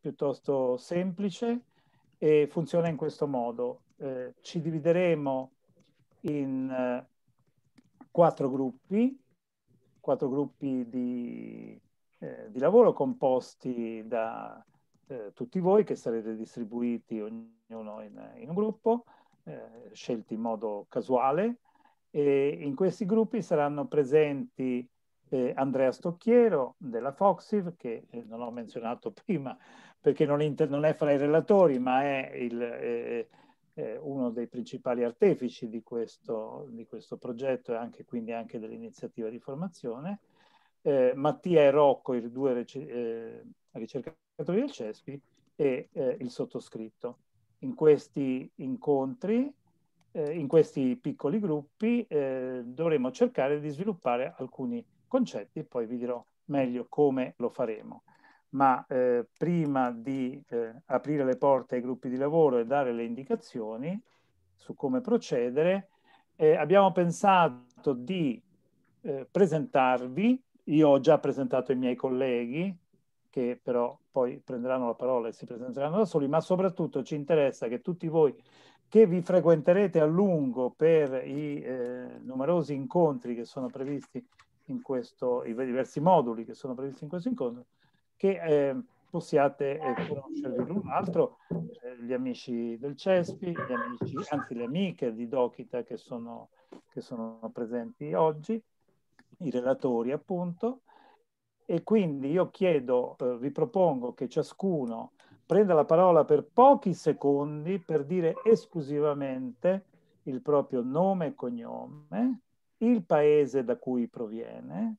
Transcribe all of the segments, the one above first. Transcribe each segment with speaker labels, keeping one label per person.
Speaker 1: piuttosto semplice e funziona in questo modo. Eh, ci divideremo in eh, quattro gruppi, quattro gruppi di, eh, di lavoro composti da eh, tutti voi che sarete distribuiti ognuno in, in un gruppo, eh, scelti in modo casuale e in questi gruppi saranno presenti eh, Andrea Stocchiero della Foxiv, che non ho menzionato prima perché non, inter- non, è fra i relatori, ma è il, eh, eh, uno dei principali artefici di questo, di questo progetto e anche, quindi anche dell'iniziativa di formazione. Eh, Mattia e Rocco, i due rec- eh, ricercatori del CESPI, e eh, il sottoscritto. In questi incontri, eh, in questi piccoli gruppi, eh, dovremo cercare di sviluppare alcuni concetti poi vi dirò meglio come lo faremo ma eh, prima di eh, aprire le porte ai gruppi di lavoro e dare le indicazioni su come procedere, eh, abbiamo pensato di eh, presentarvi, io ho già presentato i miei colleghi, che però poi prenderanno la parola e si presenteranno da soli, ma soprattutto ci interessa che tutti voi che vi frequenterete a lungo per i eh, numerosi incontri che sono previsti in questo, i diversi moduli che sono previsti in questo incontro, che eh, possiate eh, conoscervi l'un l'altro, eh, gli amici del CESPI, gli amici, anzi le amiche di Dokita che sono, che sono presenti oggi, i relatori appunto, e quindi io chiedo, eh, vi propongo che ciascuno prenda la parola per pochi secondi per dire esclusivamente il proprio nome e cognome, il paese da cui proviene,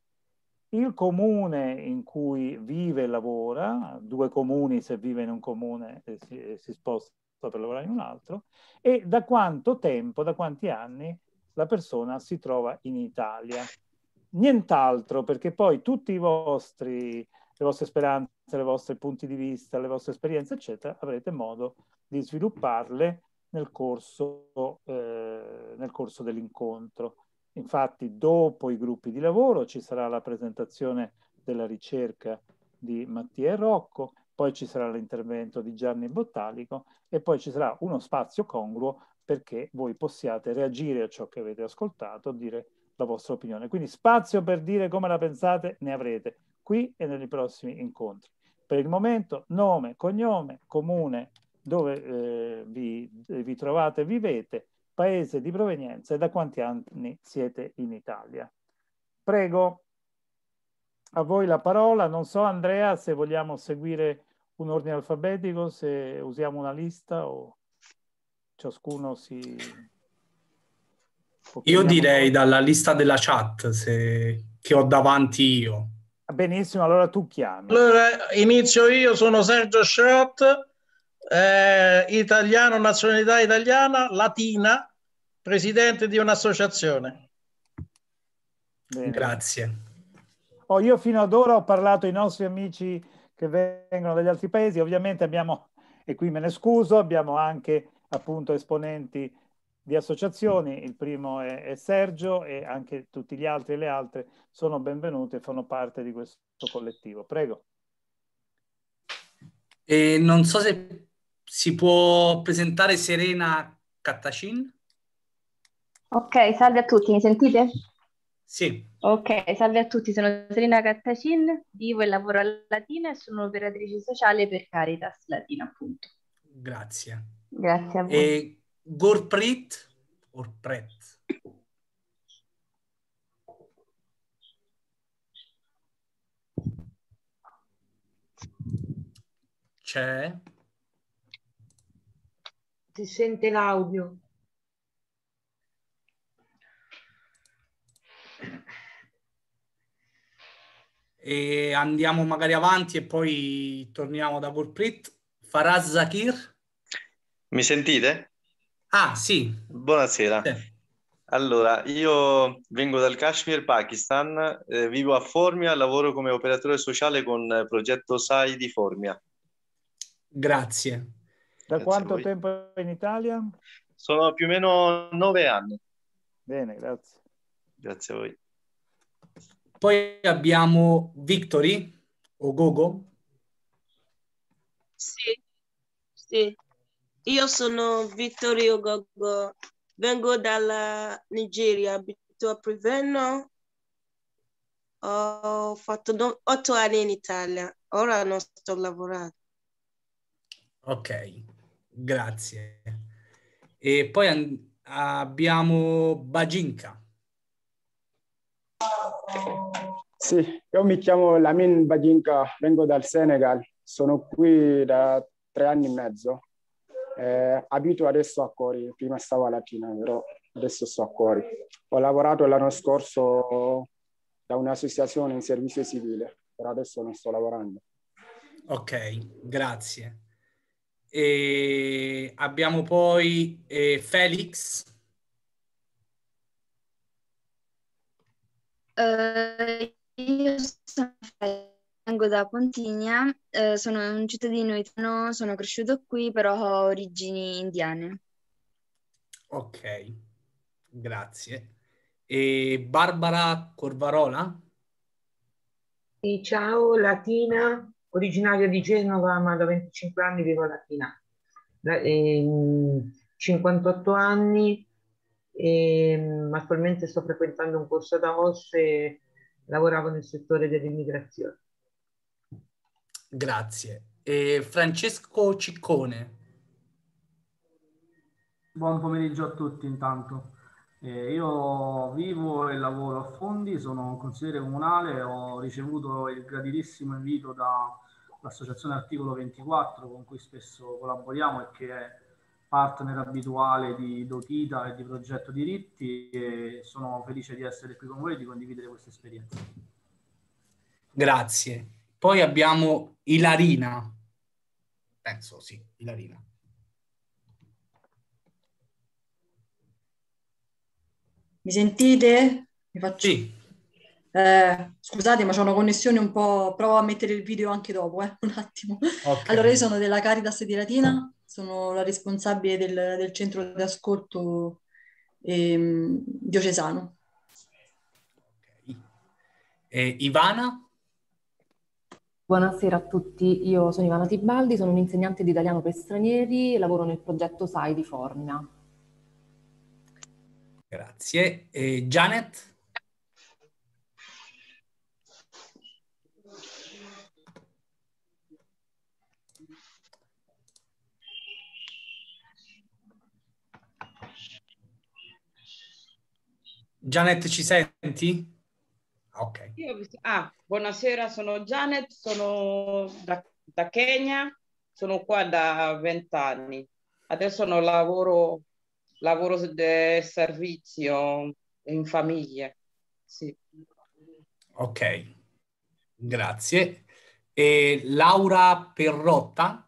Speaker 1: il comune in cui vive e lavora, due comuni se vive in un comune e si, si sposta per lavorare in un altro, e da quanto tempo, da quanti anni la persona si trova in Italia. Nient'altro, perché poi tutti i vostri, le vostre speranze, i vostri punti di vista, le vostre esperienze, eccetera, avrete modo di svilupparle nel corso, eh, nel corso dell'incontro. Infatti, dopo i gruppi di lavoro ci sarà la presentazione della ricerca di Mattia e Rocco, poi ci sarà l'intervento di Gianni Bottalico e poi ci sarà uno spazio congruo perché voi possiate reagire a ciò che avete ascoltato, dire la vostra opinione. Quindi spazio per dire come la pensate ne avrete qui e nei prossimi incontri. Per il momento nome, cognome, comune, dove eh, vi, vi trovate vivete, paese di provenienza e da quanti anni siete in Italia. Prego, a voi la parola. Non so, Andrea, se vogliamo seguire un ordine alfabetico, se usiamo una lista o ciascuno si...
Speaker 2: Io direi dalla lista della chat se... che ho davanti io.
Speaker 1: Benissimo, allora tu chiami.
Speaker 3: Allora inizio io, sono Sergio Schrott, eh, italiano, nazionalità italiana, latina, presidente di un'associazione.
Speaker 2: Grazie.
Speaker 1: Oh, io fino ad ora ho parlato ai nostri amici che vengono dagli altri paesi, ovviamente abbiamo, e qui me ne scuso, abbiamo anche appunto esponenti di associazioni, il primo è, è Sergio e anche tutti gli altri e le altre sono benvenuti e fanno parte di questo collettivo. Prego.
Speaker 2: E non so se si può presentare Serena Cattacin.
Speaker 4: Ok, salve a tutti, mi sentite?
Speaker 2: Sì.
Speaker 4: Ok, salve a tutti, sono Serena Cattacin, vivo e lavoro a Latina e sono operatrice sociale per Caritas Latina, appunto.
Speaker 2: Grazie.
Speaker 4: Grazie a voi.
Speaker 2: E Gorprit? Orpret? C'è?
Speaker 5: Si sente l'audio.
Speaker 2: e andiamo magari avanti e poi torniamo da Gurprit. Faraz Zakir.
Speaker 6: Mi sentite?
Speaker 2: Ah, sì.
Speaker 6: Buonasera. Sì. Allora, io vengo dal Kashmir, Pakistan, eh, vivo a Formia, lavoro come operatore sociale con Progetto SAI di Formia.
Speaker 2: Grazie.
Speaker 1: Da grazie quanto tempo in Italia?
Speaker 6: Sono più o meno nove anni.
Speaker 1: Bene, grazie.
Speaker 6: Grazie a voi.
Speaker 2: Poi abbiamo Victory o Gogo.
Speaker 7: Sì, sì. Io sono Vittorio Gogo, vengo dalla Nigeria, abito a Priveno. Ho fatto otto anni in Italia, ora non sto lavorando.
Speaker 2: Ok, grazie. E poi an- abbiamo Baginka.
Speaker 8: Sì, io mi chiamo Lamin Baginka, vengo dal Senegal, sono qui da tre anni e mezzo. Eh, abito adesso a Cori, prima stavo a Latina, però adesso sto a Cori. Ho lavorato l'anno scorso da un'associazione in servizio civile, però adesso non sto lavorando.
Speaker 2: Ok, grazie. E abbiamo poi eh, Felix.
Speaker 9: Eh, io sono vengo da Pontigna, eh, sono un cittadino italiano, sono cresciuto qui, però ho origini indiane.
Speaker 2: Ok, grazie. E Barbara Corvarola?
Speaker 5: Sì, ciao, Latina, originaria di Genova, ma da 25 anni vivo a Latina. Da- ehm, 58 anni, ehm, attualmente sto frequentando un corso da OSCE e lavoravo nel settore dell'immigrazione.
Speaker 2: Grazie. E Francesco Ciccone?
Speaker 10: Buon pomeriggio a tutti intanto. Eh, io vivo e lavoro a Fondi, sono consigliere comunale, ho ricevuto il graditissimo invito dall'Associazione Articolo 24 con cui spesso collaboriamo e che è partner abituale di Dokita e di Progetto Diritti e sono felice di essere qui con voi e di condividere questa esperienza.
Speaker 2: Grazie. Poi abbiamo Ilarina. Penso sì, Ilarina.
Speaker 11: Mi sentite? Mi faccio...
Speaker 2: Sì,
Speaker 11: Eh, scusate, ma c'è una connessione un po'... Provo a mettere il video anche dopo, eh, un attimo.
Speaker 2: ok.
Speaker 11: Allora, io sono della Caritas di Latina, sono la responsabile del, del centro di ascolto ehm, diocesano.
Speaker 2: E Ivana?
Speaker 12: Buonasera a tutti, io sono Ivana Tibaldi, sono un'insegnante di italiano per stranieri e lavoro nel progetto SAI di Formia.
Speaker 2: Grazie. E Janet? Janet, ci senti? Ok.
Speaker 13: Ah, buonasera, sono Janet, sono da, da Kenya, sono qua da vent'anni. Adesso non lavoro, lavoro di servizio in famiglia. Sì.
Speaker 2: Ok, grazie. E Laura Perrotta,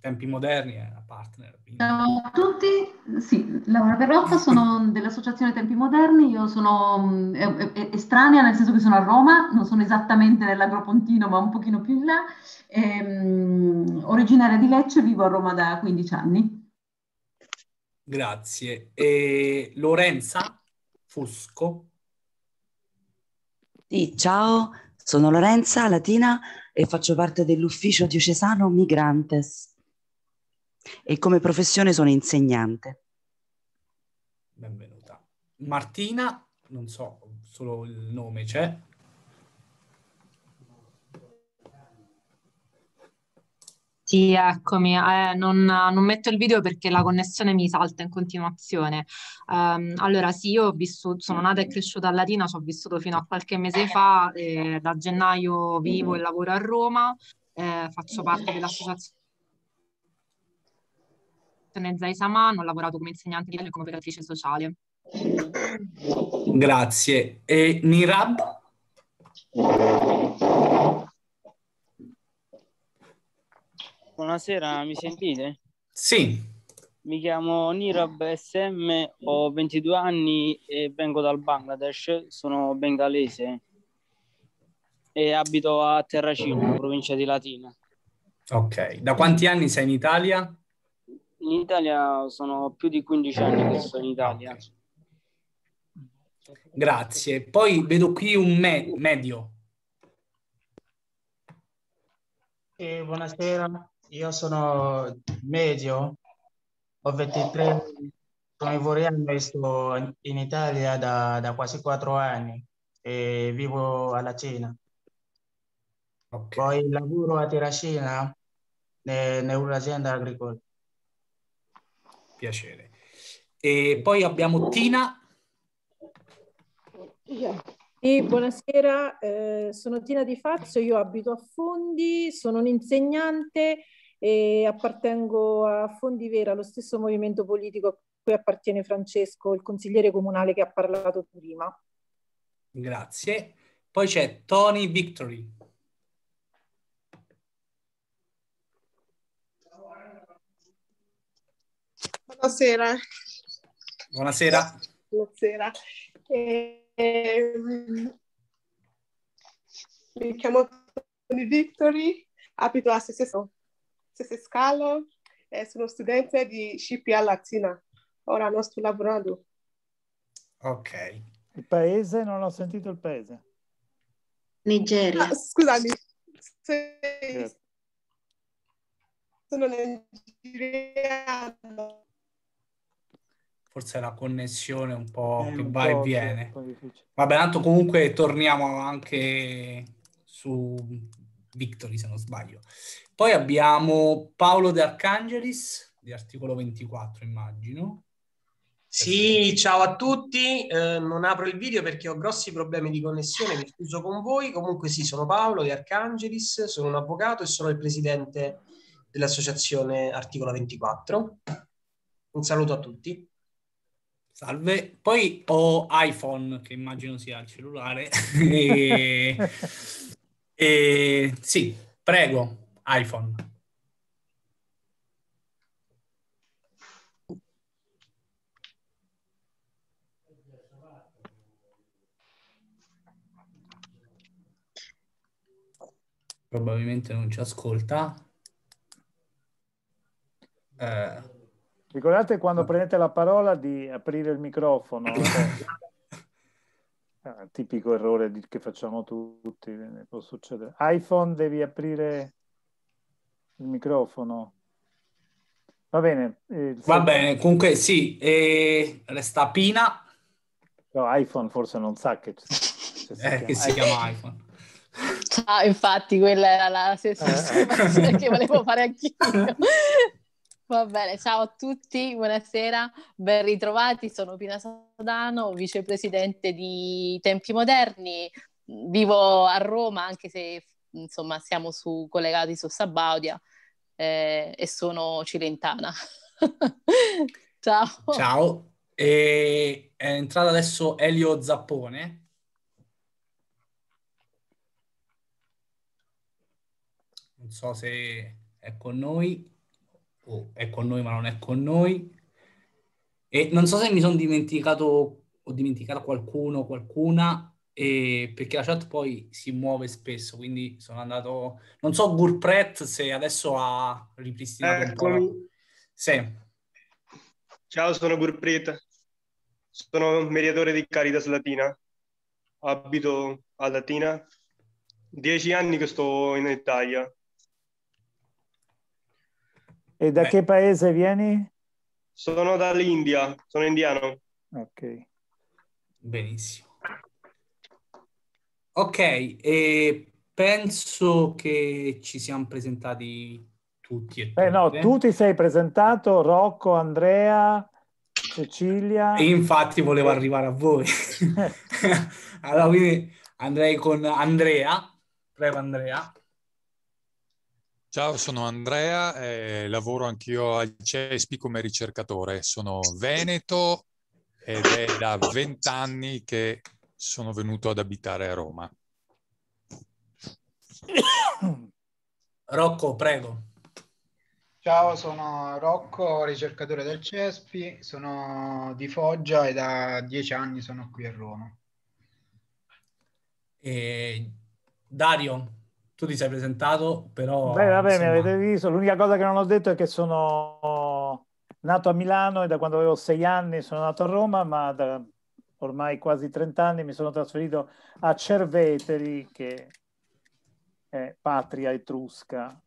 Speaker 2: tempi moderni, è una partner. quindi-
Speaker 14: Ciao a tutti, sì, Laura Perrotta, sono dell'Associazione Tempi Moderni, io sono estranea nel senso che sono a Roma, non sono esattamente nell'Agropontino ma un pochino più in là, Ehm, originaria di Lecce, vivo a Roma da 15 anni.
Speaker 2: Grazie. E Lorenza Fusco,
Speaker 15: Sì, ciao, sono Lorenza Latina e faccio parte dell'ufficio diocesano Migrantes e come professione sono insegnante.
Speaker 2: benvenuta. Martina, non so, solo il nome c'è.
Speaker 16: Sì, eccomi, eh, non, non metto il video perché la connessione mi salta in continuazione. Ehm, allora, sì, io vissuto, sono nata e cresciuta a Latina, ci ho vissuto fino a qualche mese fa, eh, da gennaio vivo e lavoro a Roma, eh, faccio parte dell'associazione Zai Saman, ho lavorato come insegnante e come operatrice sociale.
Speaker 2: Grazie. E Nirab?
Speaker 17: Buonasera, mi sentite?
Speaker 2: Sì.
Speaker 17: Mi chiamo Nirab SM, ho 22 anni e vengo dal Bangladesh, sono bengalese e abito a Terracina, provincia di Latina.
Speaker 2: Ok. Da quanti anni sei in Italia?
Speaker 17: In Italia sono più di 15 anni che sono in Italia.
Speaker 2: Grazie. Poi vedo qui un me- medio.
Speaker 18: Eh, buonasera, io sono medio, ho 23 anni, sono ivoriano e sto in Italia da, da quasi quattro anni e vivo a Latina. Poi lavoro a Terracina ne- in un'azienda agricola.
Speaker 2: Piacere. E poi abbiamo Tina.
Speaker 19: Sì, buonasera, eh, sono Tina Di Fazio, io abito a Fondi, sono un'insegnante e appartengo a Fondi Vera, lo stesso movimento politico a cui appartiene Francesco, il consigliere comunale che ha parlato prima.
Speaker 2: Grazie. Poi c'è Tony Victory.
Speaker 20: Buonasera.
Speaker 2: Buonasera.
Speaker 20: Buonasera. Ehm, mi chiamo Tony Victory, abito a Sesse Scalo e sono studente di CPA Latina. Ora non sto lavorando.
Speaker 2: Ok.
Speaker 1: Il paese? Non ho sentito il paese.
Speaker 20: Nigeria. scusami. Se- Sono nigeriano.
Speaker 2: Forse la connessione un po'
Speaker 1: Eh,
Speaker 2: che
Speaker 1: un
Speaker 2: va e
Speaker 1: po', sì,
Speaker 2: viene. Vabbè, tanto comunque torniamo anche su Victory, se non sbaglio. Poi abbiamo Paolo De Arcangelis, di articolo 24, immagino.
Speaker 21: Sì, ciao a tutti. Eh, non apro il video perché ho grossi problemi di connessione, mi scuso con voi. Comunque sì, sono Paolo di Arcangelis, sono un avvocato e sono il presidente dell'associazione Articolo 24. Un saluto a tutti.
Speaker 2: Salve. Poi ho iPhone, che immagino sia il cellulare. e, e- sì, prego, iPhone. Probabilmente non ci ascolta. Eh,
Speaker 1: Ricordate quando prendete la parola di aprire il microfono. Eh, tipico errore che facciamo tutti, ne può succedere. iPhone devi aprire il microfono. Va bene. eh,
Speaker 2: Va bene, comunque sì, e resta Pina,
Speaker 1: No, iPhone forse non sa che, se
Speaker 2: eh, che si chiama iPhone.
Speaker 22: Ah, infatti, quella era la stessa
Speaker 1: Eh.
Speaker 22: osservazione che volevo fare anch'io. Va bene, ciao a tutti, buonasera, ben ritrovati. Sono Pina Sodano, vicepresidente di Tempi Moderni. Vivo a Roma, anche se insomma siamo su, collegati su Sabaudia eh, e sono cilentana. ciao.
Speaker 2: Ciao, e è entrato adesso Elio Zappone. Non so se è con noi o è con noi ma non è con noi. E non so se mi sono dimenticato, ho dimenticato qualcuno, qualcuna, e perché la chat poi si muove spesso, quindi sono andato... Non so Gurpret se adesso ha ripristinato un po'. la-
Speaker 23: Eccomi.
Speaker 2: Sì.
Speaker 23: Ciao, sono Gurpreet, sono mediatore di Caritas Latina, abito a Latina, dieci anni che sto in Italia.
Speaker 1: E da
Speaker 2: Beh.
Speaker 1: che paese vieni?
Speaker 23: Sono dall'India, sono indiano.
Speaker 1: Ok.
Speaker 2: Benissimo. Ok, e penso che ci siamo presentati tutti e
Speaker 1: Beh, no,
Speaker 2: tutte.
Speaker 1: tu ti sei presentato, Rocco, Andrea, Cecilia.
Speaker 2: E infatti volevo arrivare a voi. Allora, quindi andrei con Andrea. Prego, Andrea.
Speaker 24: Ciao, sono Andrea e lavoro anch'io al CESPI come ricercatore. Sono veneto ed è da vent'anni che sono venuto ad abitare a Roma.
Speaker 2: Rocco, prego.
Speaker 25: Ciao, sono Rocco, ricercatore del CESPI, sono di Foggia e da dieci anni sono qui a Roma.
Speaker 2: E Dario, tu ti sei presentato, però
Speaker 1: Beh, vabbè, mi
Speaker 2: insomma,
Speaker 1: avete visto. L'unica cosa che non ho detto è che sono nato a Milano e da quando avevo sei anni sono nato a Roma, ma da ormai quasi 30 anni mi sono trasferito a Cerveteri, che è patria etrusca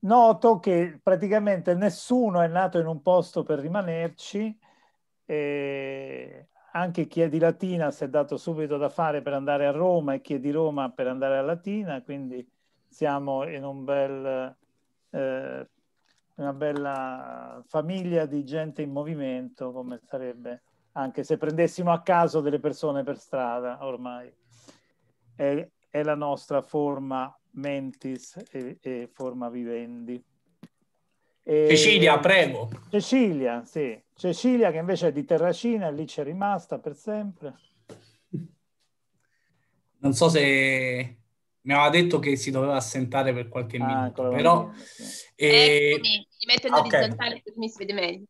Speaker 1: noto che praticamente nessuno è nato in un posto per rimanerci, anche chi è di Latina si è dato subito da fare per andare a Roma e chi è di Roma per andare a Latina, quindi siamo in un bel, eh, una bella famiglia di gente in movimento, come sarebbe anche se prendessimo a caso delle persone per strada ormai. È, è la nostra forma mentis e, e forma vivendi.
Speaker 2: E... Cecilia, prego.
Speaker 1: Cecilia, sì. Cecilia che invece è di Terracina, lì c'è rimasta per sempre.
Speaker 2: Non so se mi aveva detto che si doveva assentare per qualche ah, minuto, però...
Speaker 26: E... Eccomi, mi metto in okay. orizzontale così mi si vede meglio.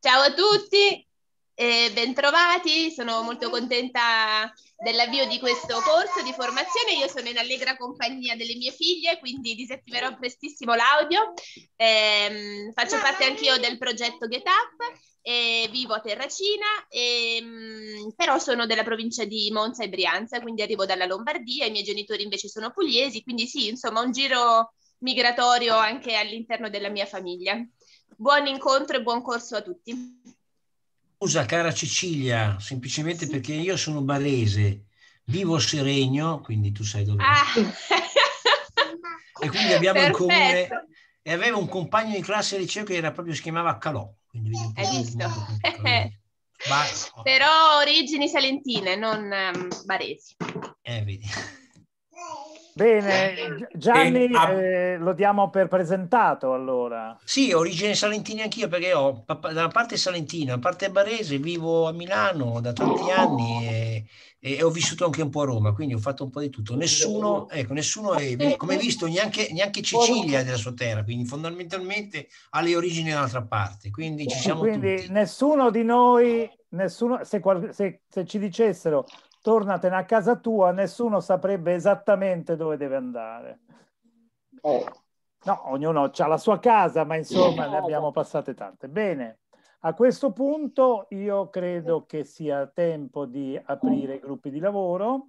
Speaker 26: Ciao a tutti, eh, bentrovati, sono molto contenta dell'avvio di questo corso di formazione. Io sono in allegra compagnia delle mie figlie, quindi disattiverò prestissimo l'audio. Eh, faccio parte anch'io del progetto Get Up e vivo a Terracina, e, mm, però sono della provincia di Monza e Brianza, quindi arrivo dalla Lombardia, i miei genitori invece sono pugliesi, quindi sì, insomma un giro migratorio anche all'interno della mia famiglia. Buon incontro e buon corso a tutti.
Speaker 27: Scusa, cara Cecilia, semplicemente perché io sono barese, vivo a Seregno, quindi tu sai dove. Ah. e quindi abbiamo Perfetto. in comune. E avevo un compagno di classe al liceo che era proprio, si chiamava Calò. Quindi
Speaker 26: Hai visto? Ma... Però origini salentine, non um, baresi.
Speaker 27: Eh, vedi.
Speaker 1: Bene, Gianni eh, lo diamo per presentato allora.
Speaker 27: Sì, origine salentina anch'io perché ho da una parte salentina, da parte barese, vivo a Milano da tanti anni e, e, ho vissuto anche un po' a Roma, quindi ho fatto un po' di tutto. Nessuno, ecco, nessuno è, come hai visto, neanche, neanche Cecilia è della sua terra, quindi fondamentalmente ha le origini dall'altra parte, quindi ci siamo
Speaker 1: quindi
Speaker 27: tutti.
Speaker 1: nessuno di noi, nessuno, se, se, se ci dicessero tornatene a casa tua, nessuno saprebbe esattamente dove deve andare. Oh. No, ognuno ha la sua casa, ma insomma ne abbiamo passate tante. Bene, a questo punto io credo che sia tempo di aprire i gruppi di lavoro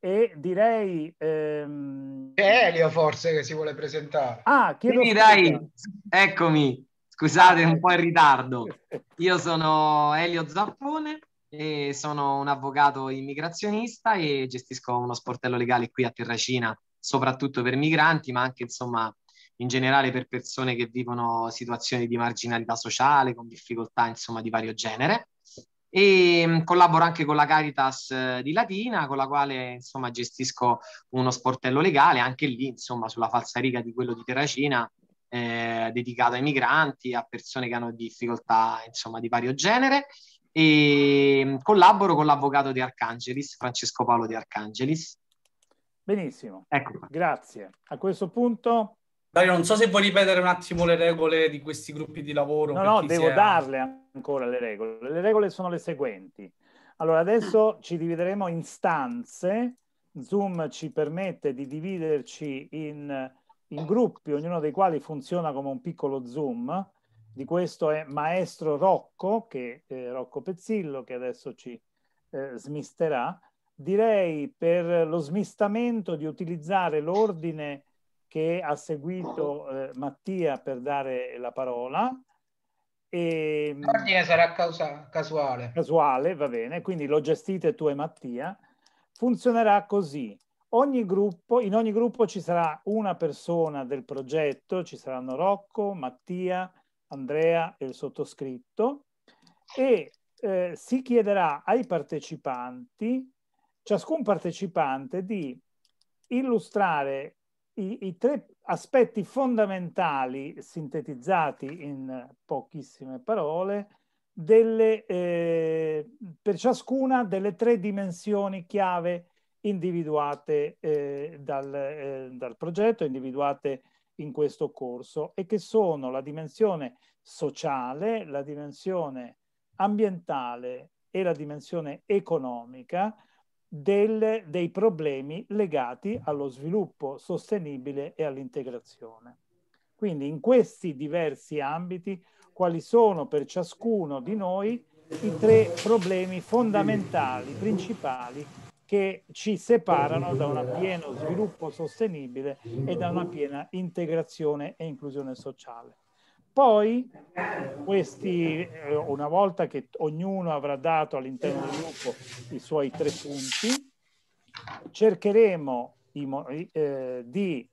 Speaker 1: e direi... Ehm...
Speaker 25: C'è Elio forse che si vuole presentare.
Speaker 1: Ah,
Speaker 28: chiedo Quindi dai, eccomi, scusate un po' in ritardo. Io sono Elio Zappone, e sono un avvocato immigrazionista e gestisco uno sportello legale qui a Terracina, soprattutto per migranti, ma anche insomma in generale per persone che vivono situazioni di marginalità sociale, con difficoltà insomma di vario genere. E mm, collaboro anche con la Caritas eh, di Latina, con la quale insomma gestisco uno sportello legale, anche lì insomma sulla falsariga di quello di Terracina, eh, dedicato ai migranti, a persone che hanno difficoltà insomma di vario genere e mm, collaboro con l'avvocato di Arcangelis, Francesco Paolo di Arcangelis.
Speaker 1: Benissimo, ecco grazie. A questo punto...
Speaker 2: Dario, non so se vuoi ripetere un attimo le regole di questi gruppi di lavoro.
Speaker 1: No, no, devo è... darle ancora le regole. Le regole sono le seguenti. Allora, adesso ci divideremo in stanze. Zoom ci permette di dividerci in, in gruppi, ognuno dei quali funziona come un piccolo Zoom di questo è Maestro Rocco, che, eh, Rocco Pezzillo, che adesso ci eh, smisterà. Direi per lo smistamento di utilizzare l'ordine che ha seguito eh, Mattia per dare la parola.
Speaker 25: E, L'ordine sarà causa, casuale.
Speaker 1: Casuale, va bene, quindi lo gestite tu e Mattia. Funzionerà così. Ogni gruppo, in ogni gruppo ci sarà una persona del progetto, ci saranno Rocco, Mattia, Andrea e il sottoscritto, e eh, si chiederà ai partecipanti, ciascun partecipante, di illustrare i, i tre aspetti fondamentali sintetizzati in pochissime parole delle, eh, per ciascuna delle tre dimensioni chiave individuate eh, dal, eh, dal, progetto, individuate in questo corso e che sono la dimensione sociale, la dimensione ambientale e la dimensione economica del, dei problemi legati allo sviluppo sostenibile e all'integrazione. Quindi in questi diversi ambiti quali sono per ciascuno di noi i tre problemi fondamentali, principali che ci separano da un pieno sviluppo sostenibile e da una piena integrazione e inclusione sociale. Poi, questi, eh, una volta che ognuno avrà dato all'interno del gruppo i suoi tre punti, cercheremo di, eh, di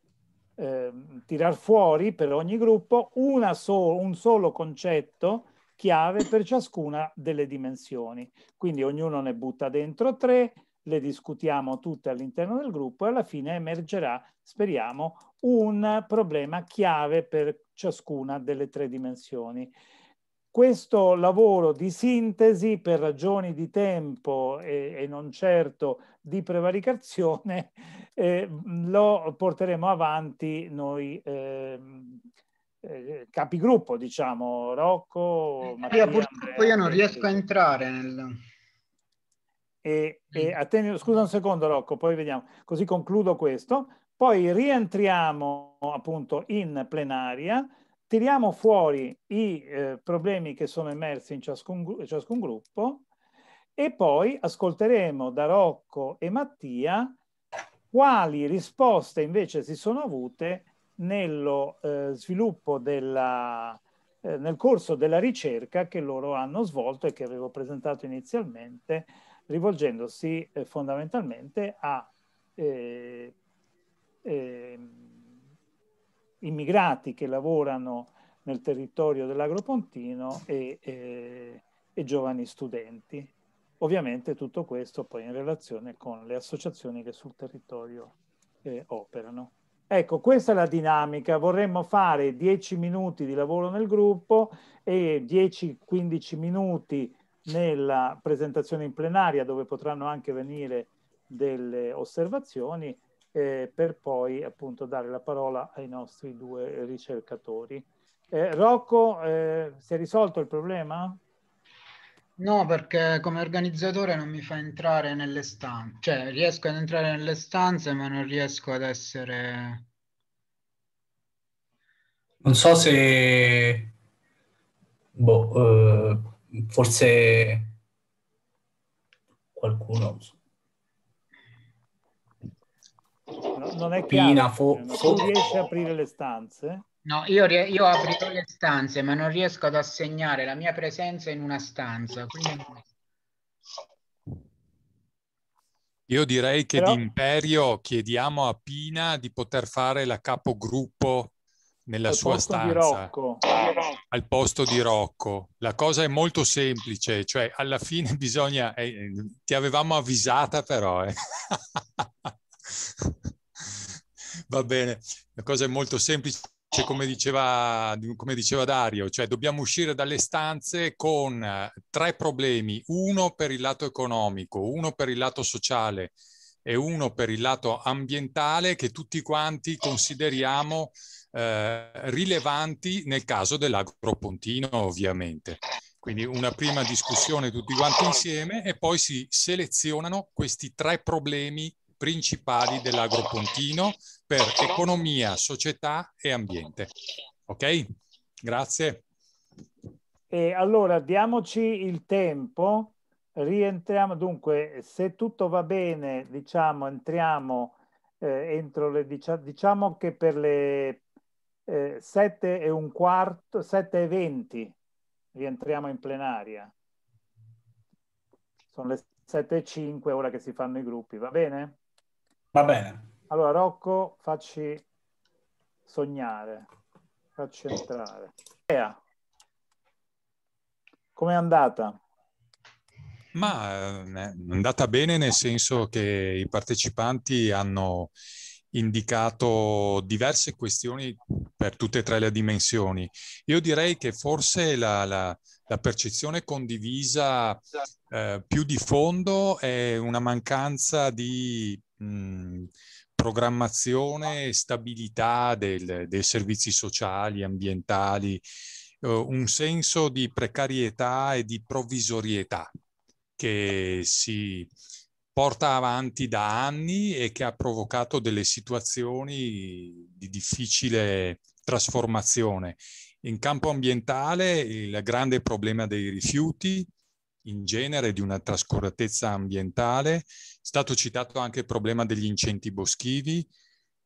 Speaker 1: eh, tirar fuori per ogni gruppo so un solo concetto chiave per ciascuna delle dimensioni. Quindi ognuno ne butta dentro tre, le discutiamo tutte all'interno del gruppo e alla fine emergerà, speriamo, un problema chiave per ciascuna delle tre dimensioni. Questo lavoro di sintesi per ragioni di tempo e, e non certo di prevaricazione eh, lo porteremo avanti noi eh, eh, capigruppo, diciamo, Rocco,
Speaker 25: Mattia, Io purtroppo io non riesco a entrare nel...
Speaker 1: E, e attendi, scusa un secondo Rocco, poi vediamo, così concludo questo. Poi rientriamo appunto in plenaria, tiriamo fuori i eh, problemi che sono emersi in ciascun, ciascun gruppo e poi ascolteremo da Rocco e Mattia quali risposte invece si sono avute nello eh, sviluppo della, eh, nel corso della ricerca che loro hanno svolto e che avevo presentato inizialmente, rivolgendosi eh, fondamentalmente a eh, immigrati che lavorano nel territorio dell'Agropontino e, e, e giovani studenti. Ovviamente tutto questo poi in relazione con le associazioni che sul territorio eh, operano. Ecco, questa è la dinamica. Vorremmo fare 10 minuti di lavoro nel gruppo e 10-15 minuti nella presentazione in plenaria dove potranno anche venire delle osservazioni eh, per poi appunto dare la parola ai nostri due ricercatori. Eh, Rocco, eh, si è risolto il problema?
Speaker 25: No, perché come organizzatore non mi fa entrare nelle stanze, cioè riesco ad entrare nelle stanze ma non riesco ad essere...
Speaker 2: Non so se... Boh, eh, forse qualcuno...
Speaker 1: No, non è chiaro, Pina, fo- non fo- riesce a aprire le stanze?
Speaker 25: No, io, io apro le stanze, ma non riesco ad assegnare la mia presenza in una stanza. Quindi...
Speaker 24: Io direi che Però... d'imperio chiediamo a Pina di poter fare la capogruppo nella al sua stanza al posto di Rocco. La cosa è molto semplice, cioè alla fine bisogna... Eh, ti avevamo avvisata però. Eh. Va bene, la cosa è molto semplice come diceva, come diceva Dario, cioè dobbiamo uscire dalle stanze con eh, tre problemi, uno per il lato economico, uno per il lato sociale e uno per il lato ambientale che tutti quanti consideriamo eh, rilevanti nel caso dell'agropontino ovviamente. Quindi una prima discussione tutti quanti insieme e poi si selezionano questi tre problemi principali dell'agropontino per economia, società e ambiente. Ok? Grazie.
Speaker 1: E allora diamoci il tempo, rientriamo dunque, se tutto va bene, diciamo, entriamo eh, entro le diciamo che per le eh, 7 e un quarto, 7 e 20 rientriamo in plenaria. Sono le 7 e 5 ora che si fanno i gruppi, va bene?
Speaker 2: Va bene.
Speaker 1: Allora, Rocco, facci sognare, facci entrare. Come è andata?
Speaker 24: Ma eh, è andata bene nel senso che i partecipanti hanno indicato diverse questioni per tutte e tre le dimensioni. Io direi che forse la, la, la percezione condivisa eh, più di fondo è una mancanza di mh, programmazione e stabilità del, dei servizi sociali, ambientali, uh, un senso di precarietà e di provvisorietà che si porta avanti da anni e che ha provocato delle situazioni di difficile trasformazione. In campo ambientale il grande problema dei rifiuti, in genere, di una trascuratezza ambientale. Stato citato anche il problema degli incendi boschivi,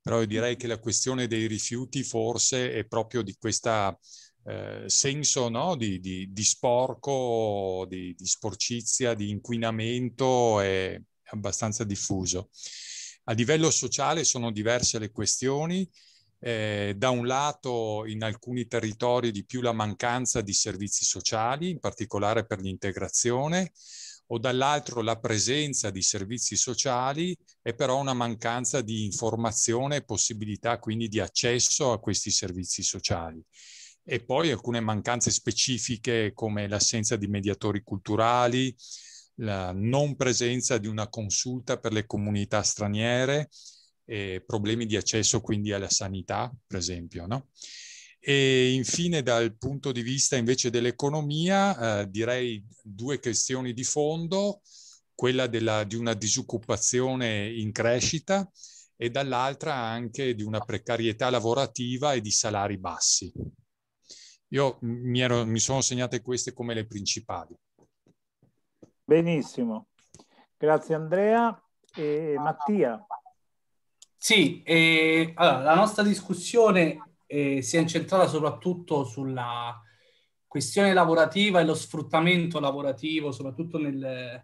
Speaker 24: però io direi che la questione dei rifiuti forse è proprio di questo eh, senso no? di, di, di, sporco, di, di, sporcizia, di inquinamento è abbastanza diffuso. A livello sociale sono diverse le questioni. Eh, da un lato in alcuni territori di più la mancanza di servizi sociali, in particolare per l'integrazione, o dall'altro la presenza di servizi sociali e però una mancanza di informazione e possibilità quindi di accesso a questi servizi sociali. E poi alcune mancanze specifiche come l'assenza di mediatori culturali, la non presenza di una consulta per le comunità straniere, problemi di accesso quindi alla sanità, per esempio. No? E infine dal punto di vista invece dell'economia, eh, direi due questioni di fondo, quella della, di una disoccupazione in crescita e dall'altra anche di una precarietà lavorativa e di salari bassi. Io mi, ero, mi sono segnate queste come le principali.
Speaker 1: Benissimo, grazie Andrea. E Mattia.
Speaker 2: Sì, eh, allora, la nostra discussione eh, si è incentrata soprattutto sulla questione lavorativa e lo sfruttamento lavorativo, soprattutto nel,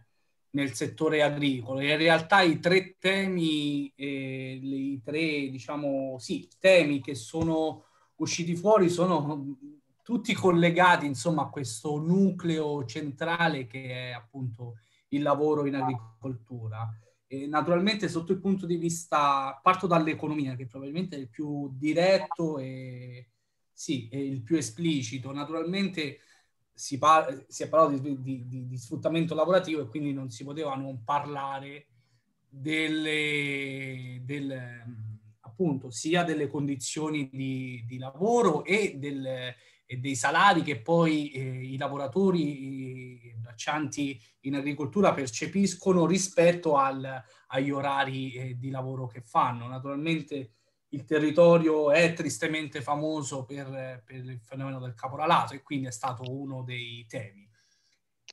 Speaker 2: nel settore agricolo. In realtà i tre temi, eh, i tre diciamo, sì, temi che sono usciti fuori sono tutti collegati insomma a questo nucleo centrale che è appunto il lavoro in agricoltura. E naturalmente sotto il punto di vista, parto dall'economia che probabilmente è il più diretto e sì, è il più esplicito. Naturalmente si, par- si è parlato di, di, di, di, sfruttamento lavorativo e quindi non si poteva non parlare delle, del, appunto, sia delle condizioni di, lavoro e, del, e, dei salari che poi eh, i lavoratori i braccianti in agricoltura percepiscono rispetto al, agli orari eh, di lavoro che fanno. Naturalmente il territorio è tristemente famoso per, per, il fenomeno del caporalato e quindi è stato uno dei temi.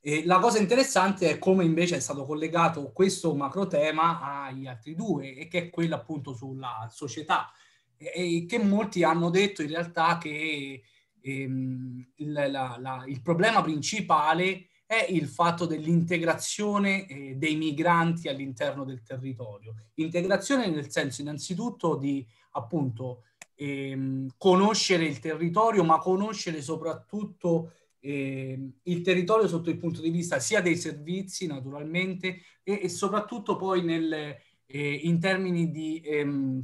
Speaker 2: E la cosa interessante è come invece è stato collegato questo macro tema agli altri due e che è quello appunto sulla società e, e che molti hanno detto in realtà che ehm, il, la, la, il problema principale è il fatto dell'integrazione eh, dei migranti all'interno del territorio. Integrazione nel senso innanzitutto di appunto ehm, conoscere il territorio, ma conoscere soprattutto eh, il territorio sotto il punto di vista sia dei servizi naturalmente e, e soprattutto poi nel, eh, in termini di, ehm,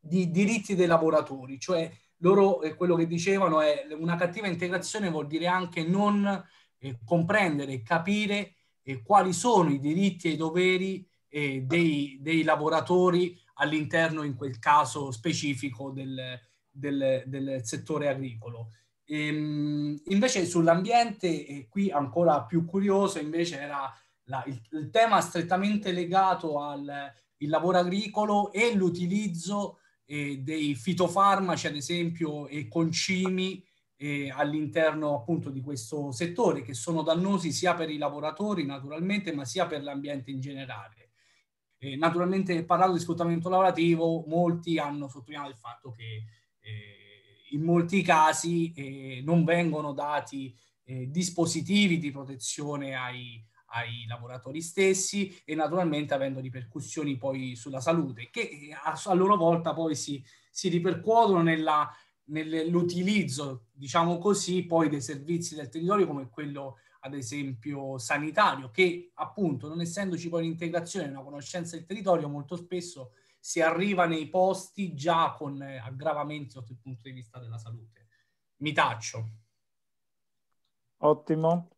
Speaker 2: di, diritti dei lavoratori, cioè loro eh, quello che dicevano è una cattiva integrazione vuol dire anche non eh, comprendere e capire eh, quali sono i diritti e i doveri eh, dei, dei, lavoratori all'interno, in quel caso specifico, del, del, del settore agricolo. Ehm, invece sull'ambiente, e qui ancora più curioso, invece era la, il, il, tema strettamente legato al lavoro agricolo e l'utilizzo eh, dei fitofarmaci, ad esempio, e concimi eh, all'interno appunto di questo settore che sono dannosi sia per i lavoratori naturalmente ma sia per l'ambiente in generale. Eh, naturalmente parlando di sfruttamento lavorativo molti hanno sottolineato il fatto che eh, in molti casi eh, non vengono dati eh, dispositivi di protezione ai, ai lavoratori stessi e naturalmente avendo ripercussioni poi sulla salute che a, a loro volta poi si, si ripercuotono nella nell'utilizzo, diciamo così, poi dei servizi del territorio come quello ad esempio sanitario, che appunto non essendoci poi l'integrazione e una conoscenza del territorio, molto spesso si arriva nei posti già con aggravamenti sotto il punto di vista della salute. Mi taccio.
Speaker 1: Ottimo.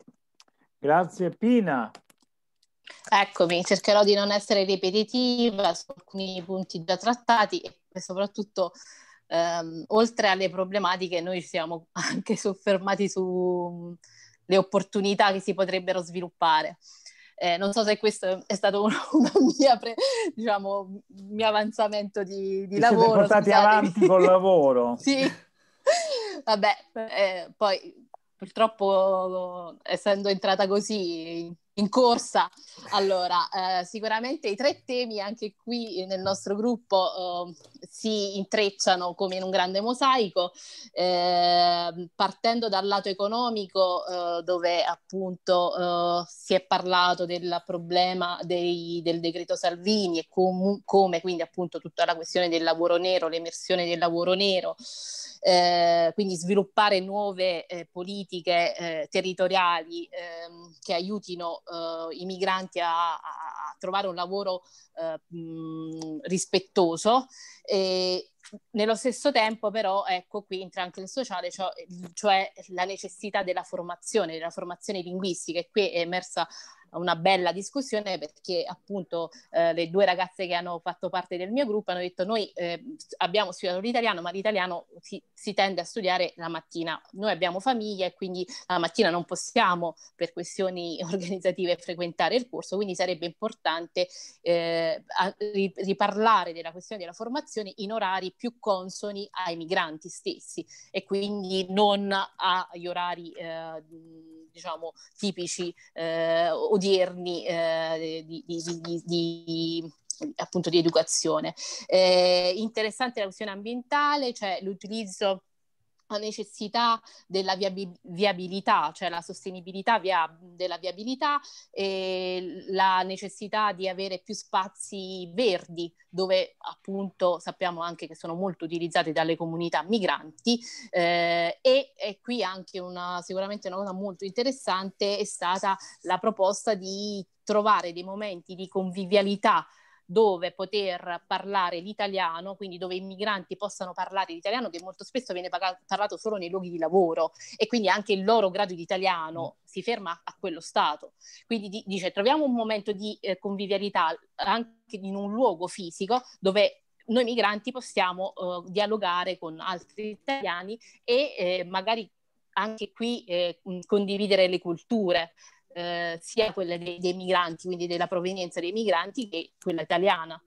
Speaker 1: Grazie Pina.
Speaker 22: Eccomi, cercherò di non essere ripetitiva su alcuni punti già trattati e soprattutto ehm, oltre alle problematiche noi siamo anche soffermati sulle opportunità che si potrebbero sviluppare. Eh, non so se questo è stato pre, diciamo, mio avanzamento di, di lavoro.
Speaker 1: Siete portati scusatemi. avanti col lavoro.
Speaker 22: sì, vabbè, eh, poi purtroppo essendo entrata così in corsa. Allora, eh, sicuramente i tre temi anche qui nel nostro gruppo eh, si intrecciano come in un grande mosaico, eh, partendo dal lato economico eh, dove appunto eh, si è parlato del problema dei, del decreto Salvini e com- come quindi appunto tutta la questione del lavoro nero, l'emersione del lavoro nero. Eh, quindi sviluppare nuove politiche territoriali ehm, che aiutino eh, i migranti a, a, trovare un lavoro eh, mh, rispettoso. E, nello stesso tempo però ecco qui entra anche il sociale cioè, cioè la necessità della formazione della formazione linguistica e qui è emersa una bella discussione perché appunto eh, le due ragazze che hanno fatto parte del mio gruppo hanno detto noi eh, abbiamo studiato l'italiano ma l'italiano si, si, tende a studiare la mattina, noi abbiamo famiglia e quindi la mattina non possiamo per questioni organizzative frequentare il corso, quindi sarebbe importante eh, riparlare della questione della formazione in orari più consoni ai migranti stessi e quindi non agli orari eh, diciamo tipici eh, odierni eh, di, di, di, appunto di educazione. Eh, interessante la questione ambientale, cioè l'utilizzo la necessità della viabilità, cioè la sostenibilità via, della viabilità e la necessità di avere più spazi verdi dove appunto sappiamo anche che sono molto utilizzati dalle comunità migranti eh, e, e, qui anche una, sicuramente una cosa molto interessante è stata la proposta di trovare dei momenti di convivialità dove poter parlare l'italiano, quindi dove i migranti possano parlare l'italiano che molto spesso viene parlato solo nei luoghi di lavoro e quindi anche il loro grado di italiano mm. si ferma a quello stato. Quindi di, dice troviamo un momento di eh, convivialità anche in un luogo fisico dove noi migranti possiamo uh, dialogare con altri italiani e eh, magari anche qui eh, condividere le culture, eh, sia quella dei, dei, migranti, quindi della provenienza dei migranti, che quella italiana.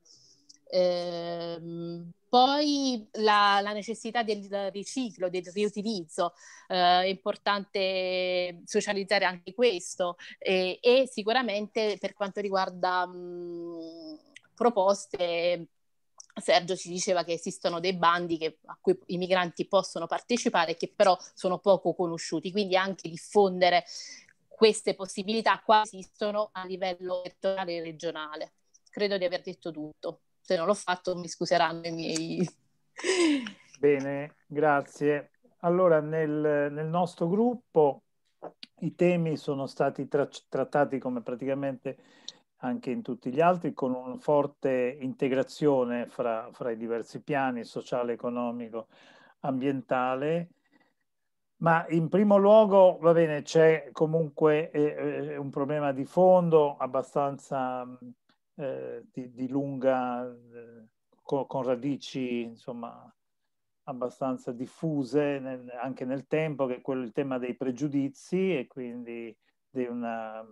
Speaker 22: Eh, poi la, la, necessità del riciclo, del riutilizzo, eh, è importante socializzare anche questo e, e sicuramente per quanto riguarda mh, proposte Sergio ci diceva che esistono dei bandi che, a cui i migranti possono partecipare che però sono poco conosciuti, quindi anche diffondere queste possibilità qua esistono a livello elettorale e regionale. Credo di aver detto tutto. Se non l'ho fatto mi scuseranno i miei...
Speaker 1: Bene, grazie. Allora, nel, nel nostro gruppo i temi sono stati tra- trattati come praticamente anche in tutti gli altri, con una forte integrazione fra, fra i diversi piani sociale, economico, ambientale ma in primo luogo, va bene, c'è comunque eh, eh un problema di fondo abbastanza eh, di, di, lunga, eh, con, radici insomma abbastanza diffuse nel, anche nel tempo, che è quello il tema dei pregiudizi e quindi di una,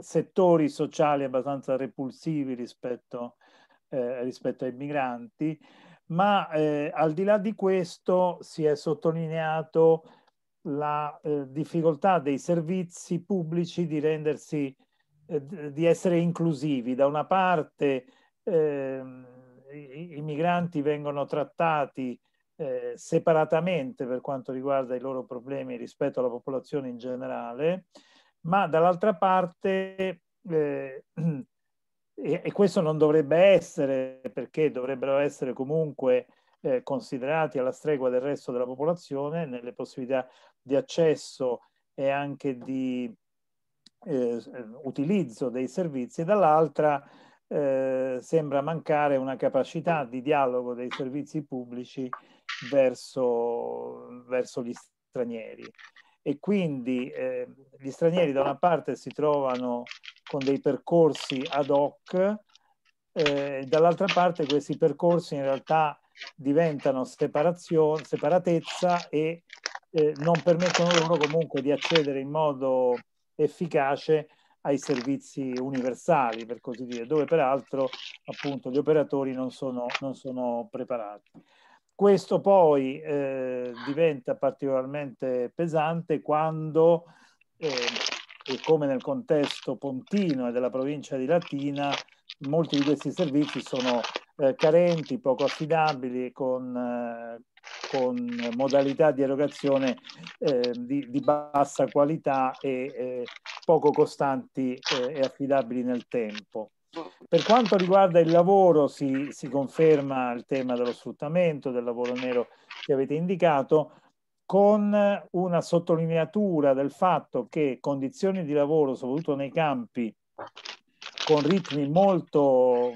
Speaker 1: settori sociali abbastanza repulsivi rispetto, eh, rispetto ai migranti ma eh, al di là di questo si è sottolineato la eh, difficoltà dei servizi pubblici di rendersi, eh, di essere inclusivi. Da una parte ehm, i, i, migranti vengono trattati eh, separatamente per quanto riguarda i loro problemi rispetto alla popolazione in generale, ma dall'altra parte eh, e, e, questo non dovrebbe essere perché dovrebbero essere comunque eh, considerati alla stregua del resto della popolazione nelle possibilità di accesso e anche di eh, utilizzo dei servizi, dall'altra eh, sembra mancare una capacità di dialogo dei servizi pubblici verso, verso gli stranieri e quindi eh, gli stranieri da una parte si trovano con dei percorsi ad hoc, eh, dall'altra parte questi percorsi in realtà diventano separatezza e eh, non permettono loro comunque di accedere in modo efficace ai servizi universali, per così dire, dove peraltro appunto gli operatori non sono, non sono preparati. Questo poi eh, diventa particolarmente pesante quando, eh, come nel contesto pontino e della provincia di Latina, molti di questi servizi sono eh, carenti, poco affidabili, con, eh, con modalità di erogazione eh, di, di, bassa qualità e eh, poco costanti e affidabili nel tempo. Per quanto riguarda il lavoro si, si conferma il tema dello sfruttamento, del lavoro nero che avete indicato, con una sottolineatura del fatto che condizioni di lavoro, soprattutto nei campi, con ritmi molto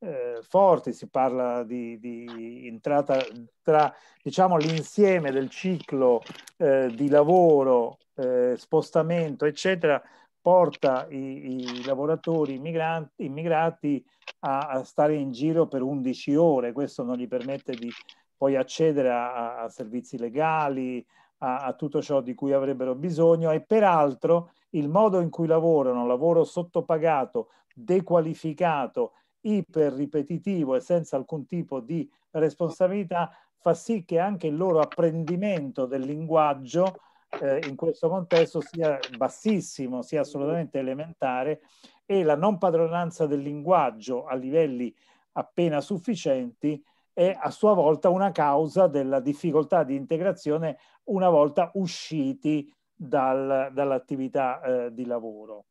Speaker 1: eh, forti, si parla di, di, entrata tra diciamo, l'insieme del ciclo eh, di lavoro, eh, spostamento, eccetera, porta i, i lavoratori immigranti, immigrati a, a, stare in giro per 11 ore. Questo non gli permette di poi accedere a, a servizi legali, a, a, tutto ciò di cui avrebbero bisogno e peraltro il modo in cui lavorano, lavoro sottopagato, dequalificato, iper ripetitivo e senza alcun tipo di responsabilità, fa sì che anche il loro apprendimento del linguaggio eh, in questo contesto sia bassissimo, sia assolutamente elementare e la non padronanza del linguaggio a livelli appena sufficienti è a sua volta una causa della difficoltà di integrazione una volta usciti dal, dall'attività eh, di lavoro.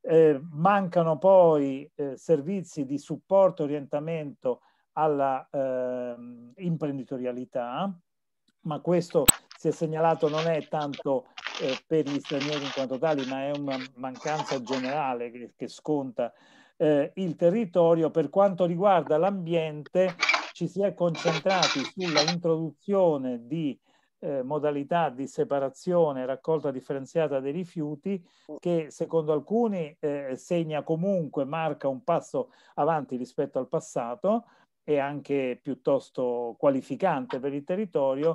Speaker 1: Eh, mancano poi eh, servizi di supporto e orientamento alla ehm, imprenditorialità, ma questo si è segnalato non è tanto eh, per gli stranieri in quanto tali, ma è una mancanza generale che, che sconta eh, il territorio. Per quanto riguarda l'ambiente, ci si è concentrati sulla introduzione di eh, modalità di separazione e raccolta differenziata dei rifiuti che secondo alcuni eh, segna comunque, marca un passo avanti rispetto al passato e anche piuttosto qualificante per il territorio,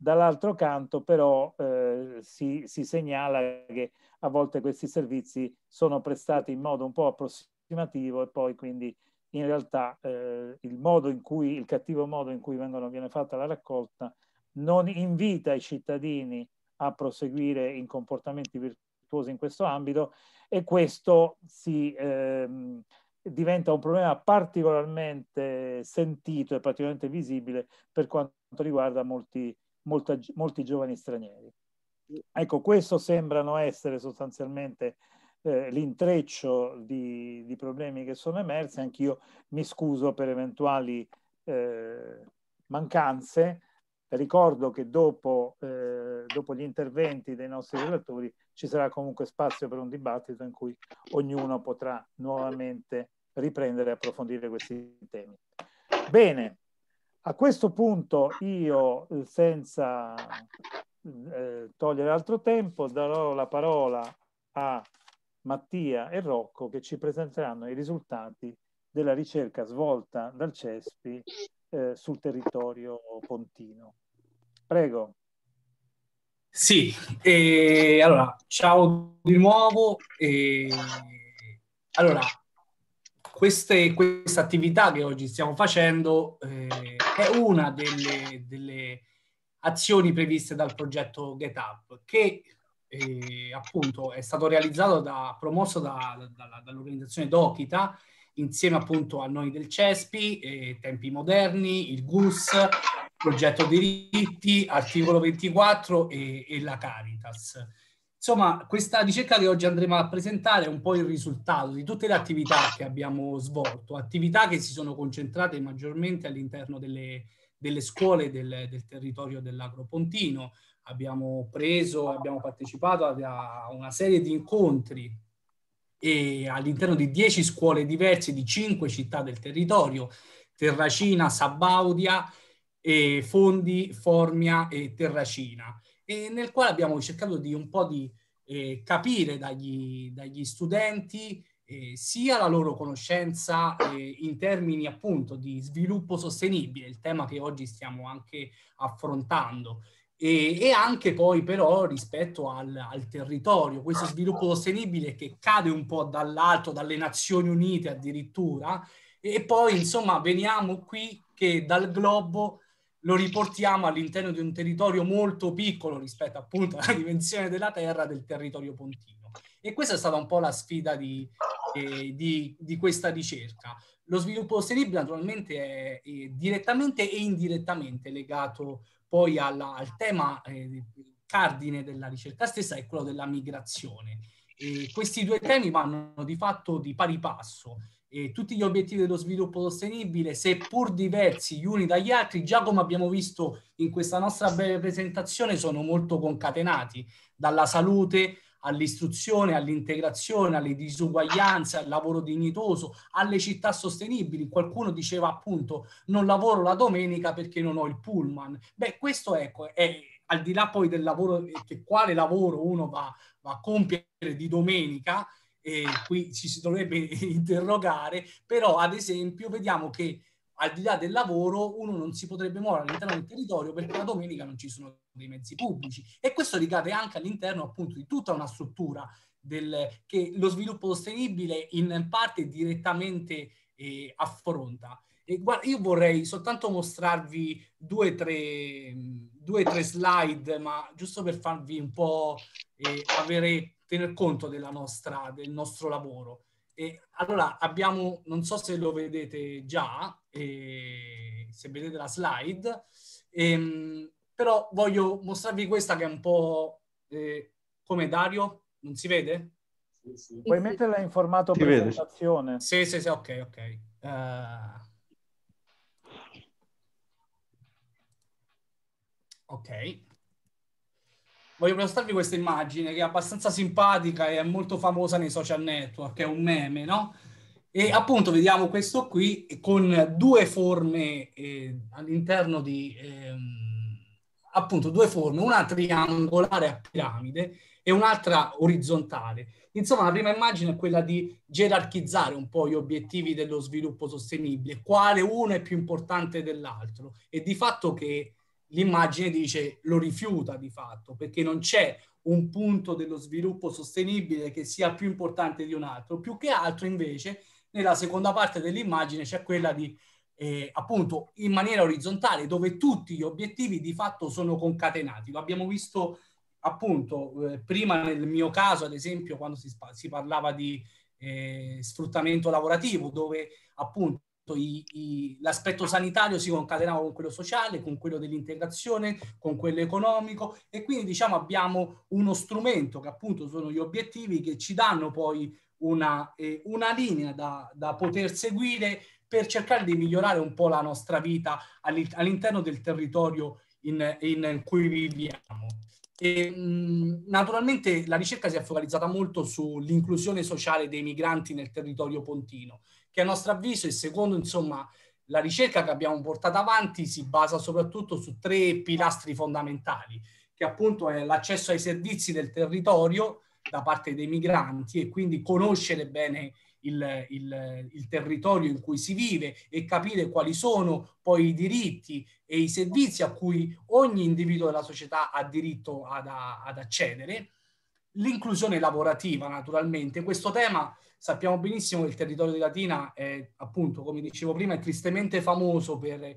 Speaker 1: Dall'altro canto però eh, si, si, segnala che a volte questi servizi sono prestati in modo un po' approssimativo e poi quindi in realtà eh, il modo in cui, il cattivo modo in cui vengono, viene fatta la raccolta non invita i cittadini a proseguire in comportamenti virtuosi in questo ambito e questo si, ehm, diventa un problema particolarmente sentito e particolarmente visibile per quanto riguarda molti molta, molti giovani stranieri. Ecco, questo sembrano essere sostanzialmente eh, l'intreccio di, di, problemi che sono emersi. Anch'io mi scuso per eventuali eh, mancanze. Ricordo che dopo, eh, dopo gli interventi dei nostri relatori ci sarà comunque spazio per un dibattito in cui ognuno potrà nuovamente riprendere e approfondire questi temi. Bene, a questo punto io, eh, senza eh, togliere altro tempo, darò la parola a Mattia e Rocco che ci presenteranno i risultati della ricerca svolta dal CESPI eh, sul territorio pontino. Prego.
Speaker 2: Sì, eh, allora, ciao di nuovo. Eh, allora, queste, questa attività che oggi stiamo facendo eh, è una delle, delle, azioni previste dal progetto GetUp che eh, appunto è stato realizzato da, promosso da, da, dall'organizzazione Dokita insieme appunto a noi del CESPI, eh, Tempi Moderni, il GUS, Progetto Diritti, Articolo 24 e, e la Caritas. Insomma, questa ricerca che oggi andremo a presentare è un po' il risultato di tutte le attività che abbiamo svolto, attività che si sono concentrate maggiormente all'interno delle, delle scuole del, del territorio dell'Agropontino. Abbiamo preso, abbiamo partecipato a una serie di incontri all'interno di dieci scuole diverse di cinque città del territorio, Terracina, Sabaudia, Fondi, Formia e Terracina e nel quale abbiamo cercato di un po' di eh, capire dagli, dagli studenti eh, sia la loro conoscenza eh, in termini appunto di sviluppo sostenibile, il tema che oggi stiamo anche affrontando, e, e anche poi però rispetto al, al, territorio, questo sviluppo sostenibile che cade un po' dall'alto, dalle Nazioni Unite addirittura, e poi insomma veniamo qui che dal globo lo riportiamo all'interno di un territorio molto piccolo rispetto appunto alla dimensione della Terra del territorio pontino. E questa è stata un po' la sfida di, eh, di, di questa ricerca. Lo sviluppo sostenibile naturalmente è, è direttamente e indirettamente legato poi alla, al tema eh, cardine della ricerca stessa, è quello della migrazione. E questi due temi vanno di fatto di pari passo e tutti gli obiettivi dello sviluppo sostenibile, seppur diversi gli uni dagli altri, già come abbiamo visto in questa nostra breve presentazione, sono molto concatenati, dalla salute all'istruzione, all'integrazione, alle disuguaglianze, al lavoro dignitoso, alle città sostenibili. Qualcuno diceva appunto non lavoro la domenica perché non ho il pullman. Beh, questo ecco, è al di là poi del lavoro, che quale lavoro uno va, va a compiere di domenica, e qui ci si dovrebbe interrogare, però ad esempio vediamo che al di là del lavoro uno non si potrebbe muovere all'interno del territorio perché la domenica non ci sono dei mezzi pubblici e questo ricade anche all'interno appunto di tutta una struttura del, che lo sviluppo sostenibile in parte direttamente eh, affronta. E guarda, io vorrei soltanto mostrarvi due o tre, tre slide, ma giusto per farvi un po' eh, avere tener conto della nostra, del nostro lavoro. E allora abbiamo, non so se lo vedete già, eh, se vedete la slide, ehm, però voglio mostrarvi questa che è un po' eh, come Dario, non si vede?
Speaker 1: Sì, sì. Puoi metterla in formato
Speaker 2: si
Speaker 1: presentazione?
Speaker 2: Vede. Sì, sì, sì, ok, ok. Uh... Ok voglio mostrarvi questa immagine che è abbastanza simpatica e è molto famosa nei social network, è un meme, no? E appunto vediamo questo qui con due forme eh, all'interno di, ehm, appunto due forme, una triangolare a piramide e un'altra orizzontale. Insomma, la prima immagine è quella di gerarchizzare un po' gli obiettivi dello sviluppo sostenibile, quale uno è più importante dell'altro e di fatto che l'immagine dice lo rifiuta di fatto, perché non c'è un punto dello sviluppo sostenibile che sia più importante di un altro. Più che altro invece nella seconda parte dell'immagine c'è quella di eh, appunto in maniera orizzontale dove tutti gli obiettivi di fatto sono concatenati. Lo abbiamo visto appunto eh, prima nel mio caso ad esempio quando si, si parlava di eh, sfruttamento lavorativo dove appunto i, i, l'aspetto sanitario si concatenava con quello sociale, con quello dell'integrazione, con quello economico e quindi diciamo abbiamo uno strumento che appunto sono gli obiettivi che ci danno poi una, eh, una linea da, da, poter seguire per cercare di migliorare un po' la nostra vita all'interno del territorio in, in cui viviamo. E, naturalmente la ricerca si è focalizzata molto sull'inclusione sociale dei migranti nel territorio pontino che a nostro avviso e secondo insomma la ricerca che abbiamo portato avanti si basa soprattutto su tre pilastri fondamentali, che appunto è l'accesso ai servizi del territorio da parte dei migranti e quindi conoscere bene il, il, il, territorio in cui si vive e capire quali sono poi i diritti e i servizi a cui ogni individuo della società ha diritto ad, ad accedere. L'inclusione lavorativa, naturalmente. Questo tema sappiamo benissimo che il territorio di Latina è, appunto, come dicevo prima, è tristemente famoso per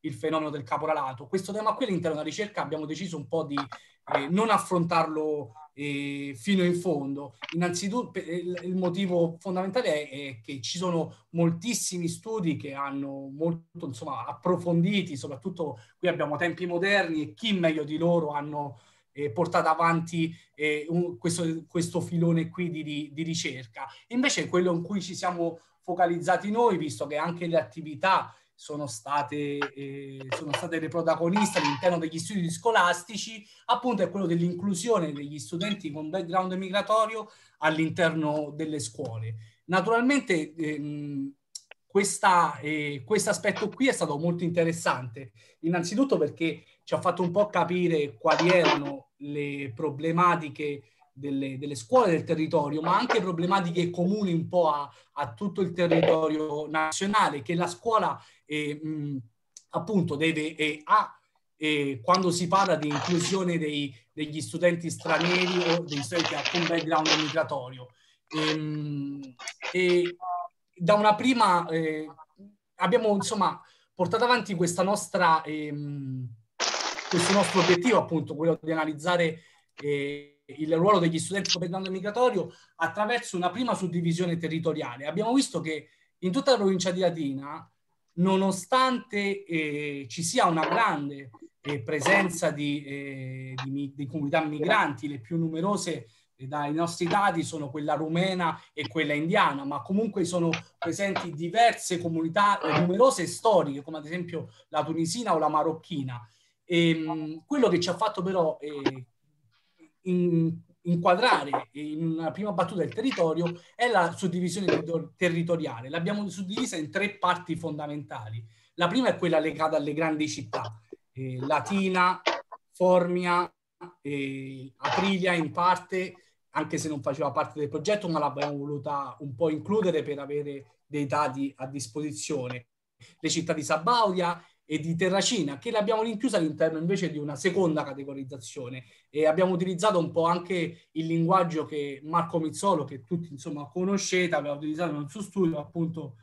Speaker 2: il fenomeno del caporalato. Questo tema qui all'interno della ricerca abbiamo deciso un po' di eh, non affrontarlo eh, fino in fondo. Innanzitutto il, motivo fondamentale è, è, che ci sono moltissimi studi che hanno molto insomma, approfonditi, soprattutto qui abbiamo tempi moderni e chi meglio di loro hanno eh, portato avanti eh, un, questo, questo, filone qui di, di, di, ricerca. Invece quello in cui ci siamo focalizzati noi, visto che anche le attività sono state, eh, sono state le protagoniste all'interno degli studi scolastici, appunto è quello dell'inclusione degli studenti con background migratorio all'interno delle scuole. Naturalmente ehm, questo eh, aspetto qui è stato molto interessante, innanzitutto perché ci ha fatto un po' capire quali erano le problematiche delle, delle scuole del territorio, ma anche problematiche comuni un po' a, a tutto il territorio nazionale, che la scuola eh, mh, appunto deve, eh, ha, eh, quando si parla di inclusione dei, degli studenti stranieri o degli studenti con background migratorio. E, ehm, e da una prima eh, abbiamo insomma portato avanti questa nostra, ehm, questo nostro obiettivo, appunto, quello di analizzare eh, il ruolo degli studenti con migratorio attraverso una prima suddivisione territoriale. Abbiamo visto che in tutta la provincia di Latina, nonostante eh, ci sia una grande eh, presenza di, eh, di, di, comunità migranti, le più numerose eh, dai nostri dati sono quella rumena e quella indiana, ma comunque sono presenti diverse comunità eh, numerose e storiche, come ad esempio la tunisina o la marocchina. E, ehm, quello che ci ha fatto però eh, in, inquadrare in una prima battuta il territorio è la suddivisione territoriale. L'abbiamo suddivisa in tre parti fondamentali. La prima è quella legata alle grandi città, eh, Latina, Formia, eh, Aprilia in parte, anche se non faceva parte del progetto, ma l'abbiamo voluta un po' includere per avere dei dati a disposizione. Le città di Sabaudia e di Terracina, che l'abbiamo rinchiusa all'interno invece di una seconda categorizzazione. E abbiamo utilizzato un po' anche il linguaggio che Marco Mizzolo, che tutti insomma conoscete, aveva utilizzato nel suo studio, appunto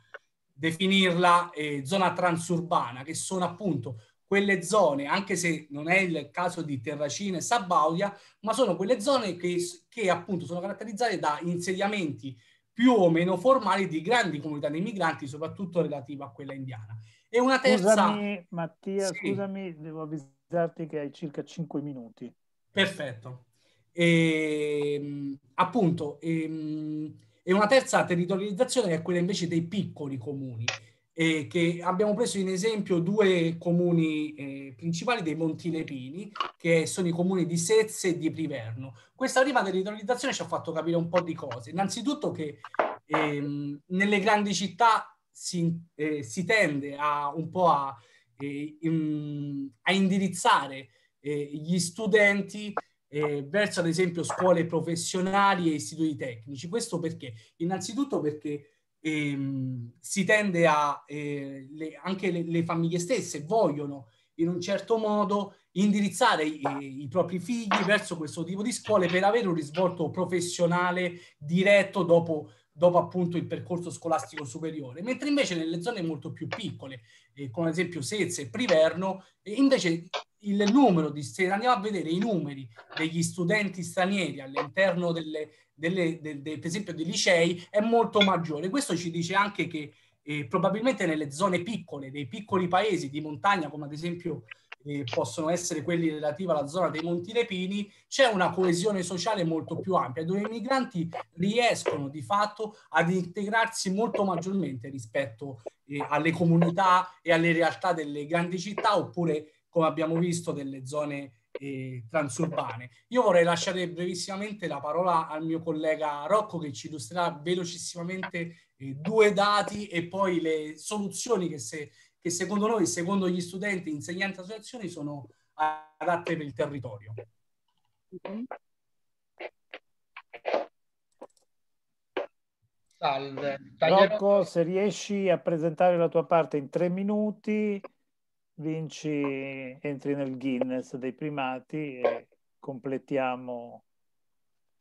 Speaker 2: definirla eh, zona transurbana, che sono appunto quelle zone, anche se non è il caso di Terracina e Sabaudia, ma sono quelle zone che, che appunto sono caratterizzate da insediamenti più o meno formali di grandi comunità di migranti, soprattutto relativa a quella indiana. E una terza...
Speaker 1: Scusami Mattia, sì. scusami, devo avvisarti che hai circa 5 minuti.
Speaker 2: Perfetto. E, ehm, appunto, e, ehm, e una terza territorializzazione è quella invece dei piccoli comuni eh, che abbiamo preso in esempio due comuni eh, principali dei Monti Lepini, che sono i comuni di Sezze e di Priverno. Questa prima territorializzazione ci ha fatto capire un po' di cose. Innanzitutto che ehm, nelle grandi città si, eh, si, tende a un po' a, eh, in, a indirizzare eh, gli studenti eh, verso ad esempio scuole professionali e istituti tecnici. Questo perché? Innanzitutto perché ehm, si tende a, eh, le, anche le, le, famiglie stesse vogliono in un certo modo indirizzare i, i, propri figli verso questo tipo di scuole per avere un risvolto professionale diretto dopo, dopo appunto il percorso scolastico superiore, mentre invece nelle zone molto più piccole, eh, come ad esempio Sezze e Priverno, eh, invece il numero di, se andiamo a vedere i numeri degli studenti stranieri all'interno delle, delle, de, de, per esempio dei licei è molto maggiore. Questo ci dice anche che eh, probabilmente nelle zone piccole, dei piccoli paesi di montagna, come ad esempio eh, possono essere quelli relativi alla zona dei Monti Lepini, c'è una coesione sociale molto più ampia, dove i migranti riescono di fatto ad integrarsi molto maggiormente rispetto eh, alle comunità e alle realtà delle grandi città, oppure, come abbiamo visto, delle zone eh, transurbane. Io vorrei lasciare brevissimamente la parola al mio collega Rocco che ci illustrerà velocissimamente eh, due dati e poi le soluzioni che, se, che secondo noi, secondo gli studenti, insegnanti e associazioni sono adatte per il territorio.
Speaker 1: Salve. Rocco, se riesci a presentare la tua parte in tre minuti, vinci, entri nel Guinness dei primati e completiamo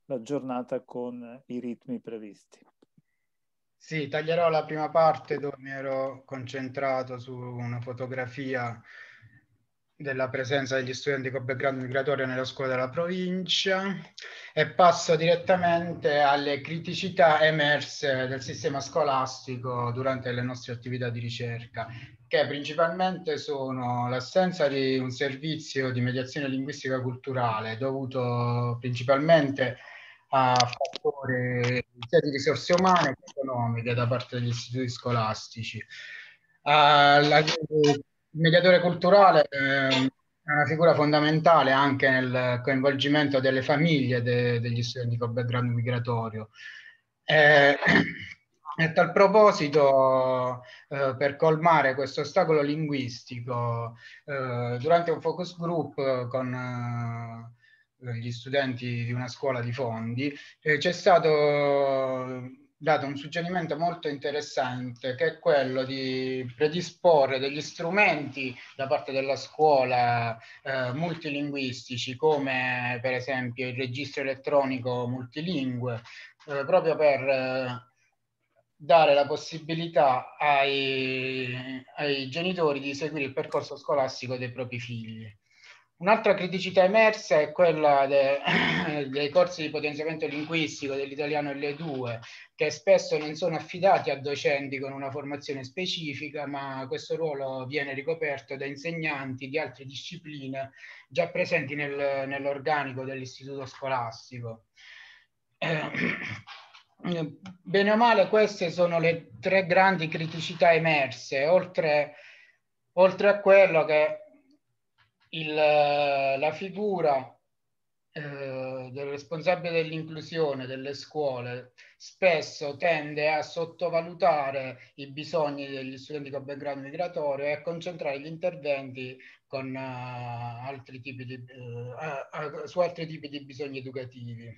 Speaker 1: la giornata con i ritmi previsti.
Speaker 25: Sì, taglierò la prima parte dove mi ero concentrato su una fotografia della presenza degli studenti con background migratorio nella scuola della provincia e passo direttamente alle criticità emerse del sistema scolastico durante le nostre attività di ricerca, che principalmente sono l'assenza di un servizio di mediazione linguistica culturale dovuto principalmente a fattori sia di risorse umane che economiche da parte degli istituti scolastici. Uh, la, il mediatore culturale eh, è una figura fondamentale anche nel coinvolgimento delle famiglie de, degli studenti con background migratorio. Eh, a tal proposito, eh, per colmare questo ostacolo linguistico, eh, durante un focus group con eh, gli studenti di una scuola di fondi, eh, c'è stato dato un suggerimento molto interessante che è quello di predisporre degli strumenti da parte della scuola eh, multilinguistici come per esempio il registro elettronico multilingue eh, proprio per eh, dare la possibilità ai, ai genitori di seguire il percorso scolastico dei propri figli. Un'altra criticità emersa è quella de, dei corsi di potenziamento linguistico dell'italiano L2, che spesso non sono affidati a docenti con una formazione specifica, ma questo ruolo viene ricoperto da insegnanti di altre discipline già presenti nel, nell'organico dell'istituto scolastico. Eh, bene o male queste sono le tre grandi criticità emerse, oltre, oltre a quello che il, la figura eh, del responsabile dell'inclusione delle scuole spesso tende a sottovalutare i bisogni degli studenti con background migratorio e a concentrare gli interventi con, uh, altri di, uh, uh, su altri tipi di bisogni educativi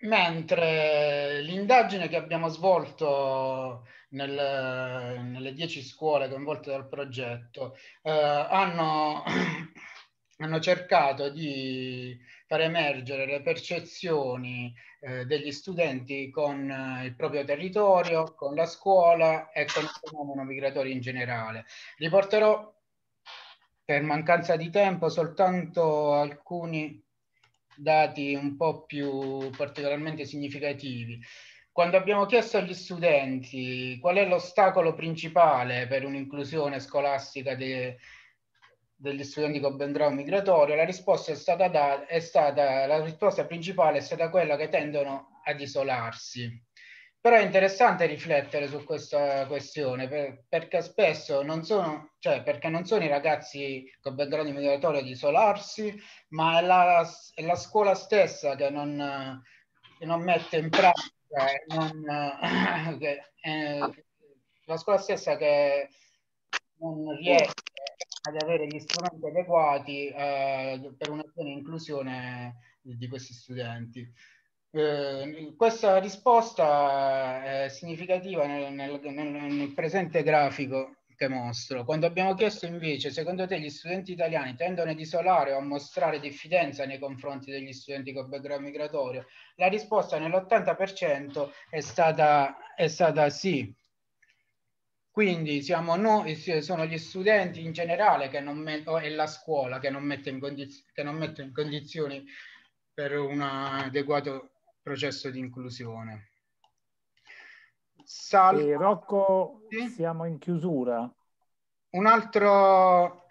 Speaker 25: mentre l'indagine che abbiamo svolto nel, nelle dieci scuole coinvolte dal progetto eh, hanno, hanno, cercato di far emergere le percezioni eh, degli studenti con eh, il proprio territorio, con la scuola e con il fenomeno migratorio in generale. Riporterò per mancanza di tempo soltanto alcuni dati un po' più particolarmente significativi. Quando abbiamo chiesto agli studenti qual è l'ostacolo principale per un'inclusione scolastica de, degli studenti con background migratorio, la risposta, è stata da, è stata, la risposta principale è stata quella che tendono ad isolarsi. Però è interessante riflettere su questa questione per, perché spesso non sono, cioè perché non sono i ragazzi con background migratorio ad isolarsi, ma è la, è la scuola stessa che non, che non, mette in pratica, non, che, eh, la scuola stessa che non riesce ad avere gli strumenti adeguati eh, per una piena inclusione di questi studenti. Eh, questa risposta è significativa nel, nel, nel, presente grafico che mostro. Quando abbiamo chiesto invece, secondo te gli studenti italiani tendono ad isolare o a mostrare diffidenza nei confronti degli studenti con background migratorio, la risposta nell'80% è stata, è stata sì. Quindi siamo noi, sono gli studenti in generale che non e la scuola che non mette in, condiz- che non mette in condizioni per un adeguato processo di inclusione.
Speaker 1: Sal- e Rocco, sì? siamo in chiusura.
Speaker 25: Un altro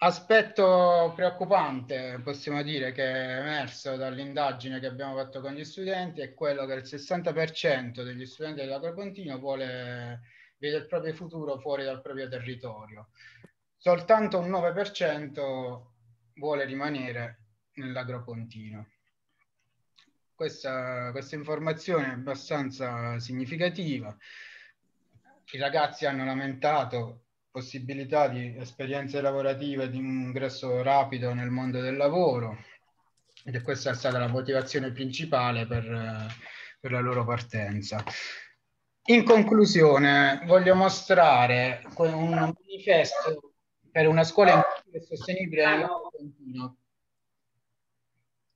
Speaker 25: aspetto preoccupante, possiamo dire, che è emerso dall'indagine che abbiamo fatto con gli studenti è quello che il 60% degli studenti dell'Agropontino vuole vede il proprio futuro fuori dal proprio territorio. Soltanto un 9% vuole rimanere nell'Agropontino. Questa, questa informazione è abbastanza significativa. I ragazzi hanno lamentato possibilità di esperienze lavorative, di un ingresso rapido nel mondo del lavoro ed questa è stata la motivazione principale per, per la loro partenza. In conclusione, voglio mostrare un manifesto per una scuola sostenibile nel Trentino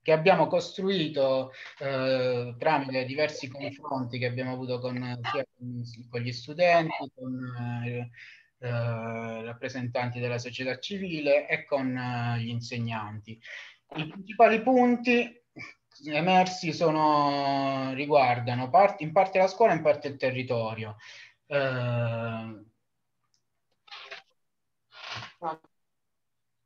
Speaker 25: che abbiamo costruito eh, tramite diversi confronti che abbiamo avuto con, sia con, gli studenti, con eh, eh, rappresentanti della società civile e con eh, gli insegnanti. I principali punti emersi sono, riguardano part, in parte la scuola e in parte il territorio. Eh,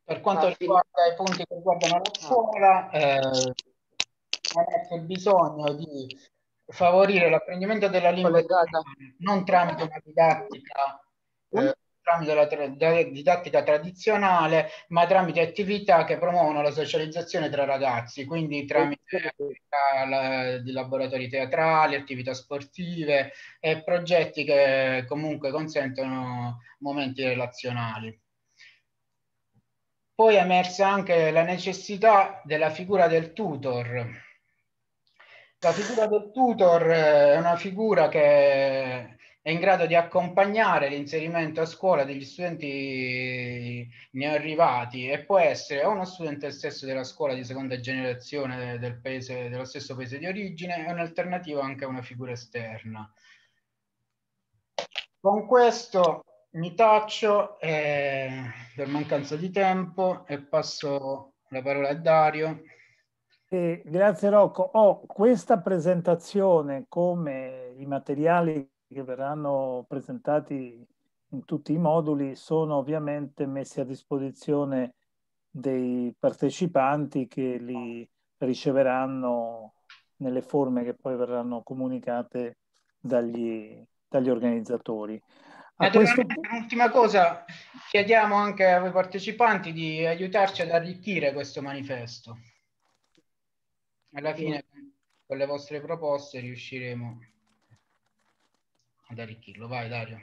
Speaker 25: per quanto riguarda i punti che riguardano la scuola, eh, c'è il bisogno di favorire l'apprendimento della lingua italiana non tramite una didattica eh, tramite la tra- didattica tradizionale, ma tramite attività che promuovono la socializzazione tra ragazzi, quindi tramite attività di laboratori teatrali, attività sportive e progetti che comunque consentono momenti relazionali. Poi è emersa anche la necessità della figura del tutor. La figura del tutor è una figura che è in grado di accompagnare l'inserimento a scuola degli studenti neoarrivati e può essere o uno studente stesso della scuola di seconda generazione del paese, dello stesso paese di origine o un'alternativa anche a una figura esterna. Con questo mi taccio eh, per mancanza di tempo e passo la parola a Dario.
Speaker 1: Eh, grazie Rocco. Oh, questa presentazione come i materiali che verranno presentati in tutti i moduli sono ovviamente messi a disposizione dei partecipanti che li riceveranno nelle forme che poi verranno comunicate dagli, dagli organizzatori.
Speaker 25: A questo... Un'ultima cosa, chiediamo anche ai partecipanti di aiutarci ad arricchire questo manifesto. Alla fine, con le vostre proposte, riusciremo ad arricchirlo. Vai Dario.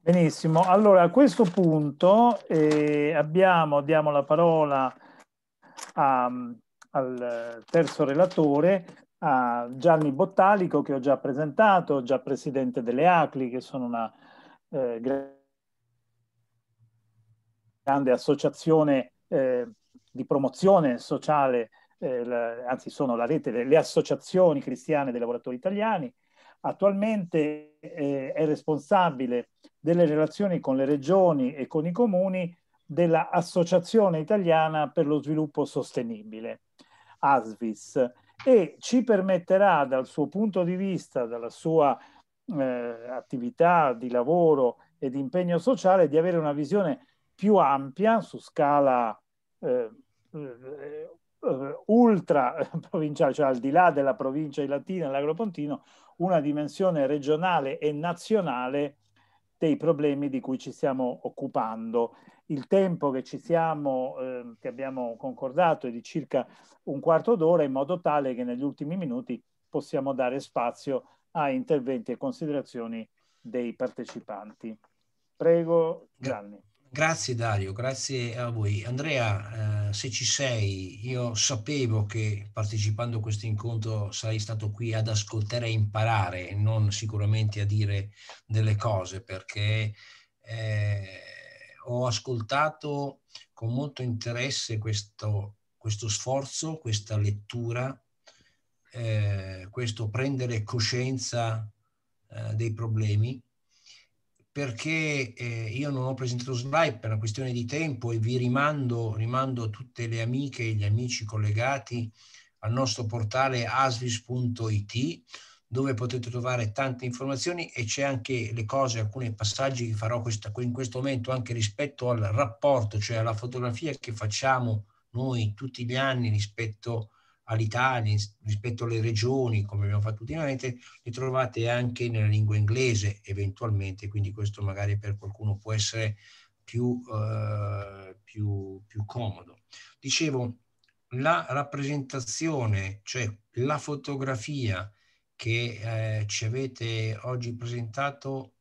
Speaker 1: Benissimo, allora a questo punto eh, abbiamo, diamo la parola a, al terzo relatore, a Gianni Bottalico che ho già presentato, già presidente delle ACLI che sono una eh, grande associazione eh, di promozione sociale, eh, la, anzi sono la rete delle associazioni cristiane dei lavoratori italiani, attualmente eh, è responsabile delle relazioni con le regioni e con i comuni dell'Associazione Italiana per lo Sviluppo Sostenibile, ASVIS, e ci permetterà dal suo punto di vista, dalla sua eh, attività di lavoro e di impegno sociale, di avere una visione più ampia su scala eh, eh, ultra provinciale, cioè al di là della provincia di Latina e l'Agropontino, una dimensione regionale e nazionale dei problemi di cui ci stiamo occupando. Il tempo che ci siamo, eh, che abbiamo concordato è di circa un quarto d'ora in modo tale che negli ultimi minuti possiamo dare spazio a interventi e considerazioni dei partecipanti. Prego Gianni.
Speaker 27: Grazie Dario, grazie a voi. Andrea, eh, se ci sei, io sapevo che partecipando a questo incontro sarei stato qui ad ascoltare e imparare, non sicuramente a dire delle cose, perché eh, ho ascoltato con molto interesse questo, questo sforzo, questa lettura, eh, questo prendere coscienza eh, dei problemi perché eh, io non ho presentato slide per una questione di tempo e vi rimando, rimando tutte le amiche e gli amici collegati al nostro portale asvis.it dove potete trovare tante informazioni e c'è anche le cose, alcuni passaggi che farò questa, in questo momento anche rispetto al rapporto, cioè alla fotografia che facciamo noi tutti gli anni rispetto all'Italia, rispetto alle regioni, come abbiamo fatto ultimamente, li trovate anche nella lingua inglese eventualmente, quindi questo magari per qualcuno può essere più, uh, più, più comodo. Dicevo, la rappresentazione, cioè la fotografia che eh, ci avete oggi presentato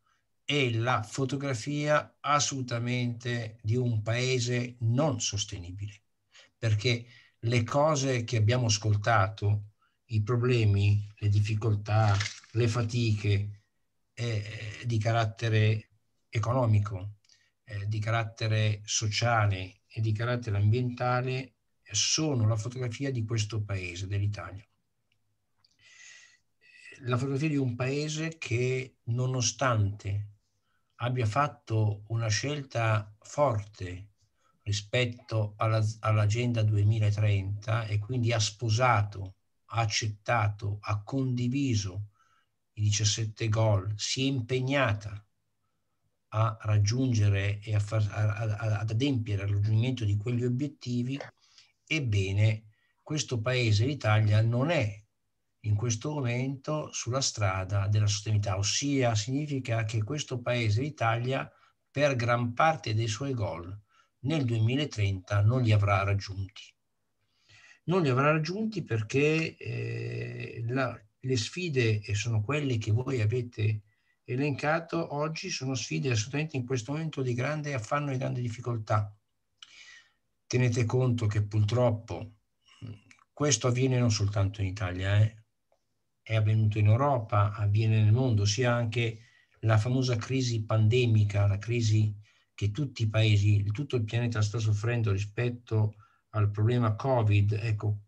Speaker 27: è la fotografia assolutamente di un paese non sostenibile, perché le cose che abbiamo ascoltato, i problemi, le difficoltà, le fatiche eh, di carattere economico, eh, di carattere sociale e di carattere ambientale sono la fotografia di questo paese, dell'Italia. La fotografia di un paese che nonostante abbia fatto una scelta forte rispetto alla, all'Agenda 2030 e quindi ha sposato, ha accettato, ha condiviso i 17 goal, si è impegnata a raggiungere e a far, a, a, ad adempiere al raggiungimento di quegli obiettivi, ebbene questo paese, l'Italia, non è in questo momento sulla strada della sostenibilità, ossia significa che questo paese, l'Italia, per gran parte dei suoi goal nel 2030 non li avrà raggiunti. Non li avrà raggiunti perché eh, la, le sfide, e sono quelle che voi avete elencato oggi, sono sfide assolutamente in questo momento di grande affanno e grande difficoltà. Tenete conto che purtroppo questo avviene non soltanto in Italia, eh? è avvenuto in Europa, avviene nel mondo, sia anche la famosa crisi pandemica, la crisi che tutti i paesi, tutto il pianeta sta soffrendo rispetto al problema Covid, ecco,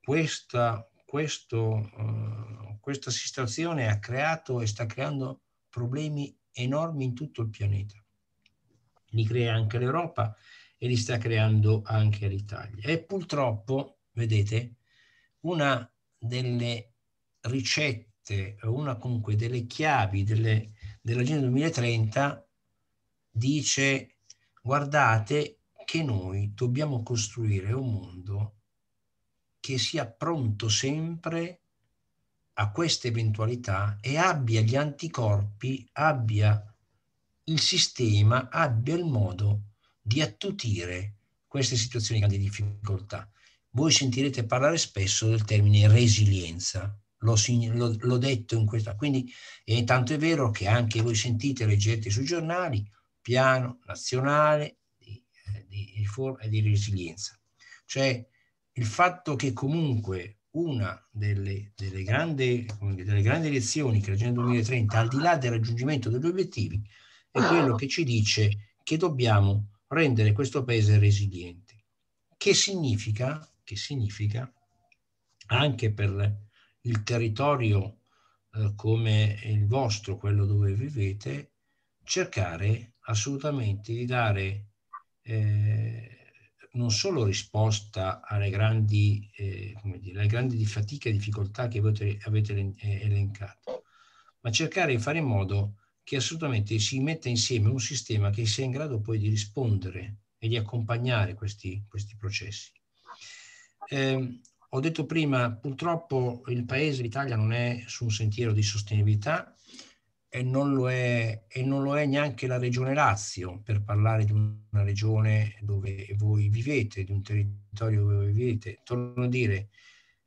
Speaker 27: questa, questo, uh, questa situazione ha creato e sta creando problemi enormi in tutto il pianeta. Li crea anche l'Europa e li sta creando anche l'Italia. E purtroppo, vedete, una delle ricette, una comunque delle chiavi delle, dell'Agenda 2030 dice guardate che noi dobbiamo costruire un mondo che sia pronto sempre a queste eventualità e abbia gli anticorpi, abbia il sistema, abbia il modo di attutire queste situazioni di grande difficoltà. Voi sentirete parlare spesso del termine resilienza, l'ho, l'ho, detto in questa, quindi è tanto è vero che anche voi sentite, leggete sui giornali, piano nazionale di, eh, di riforma e di resilienza. Cioè il fatto che comunque una delle, delle, grandi, delle grandi lezioni che l'Agenda 2030, al di là del raggiungimento degli obiettivi, è quello che ci dice che dobbiamo rendere questo paese resiliente. Che significa, che significa anche per il territorio eh, come il vostro, quello dove vivete, cercare assolutamente di dare eh, non solo risposta alle grandi, eh, dire, alle grandi fatiche e difficoltà che avete, avete eh, elencato, ma cercare di fare in modo che assolutamente si metta insieme un sistema che sia in grado poi di rispondere e di accompagnare questi, questi processi. Eh, ho detto prima, purtroppo il paese, l'Italia, non è su un sentiero di sostenibilità, e non lo è, e non lo è neanche la regione Lazio, per parlare di una regione dove voi vivete, di un territorio dove voi vivete. Torno a dire,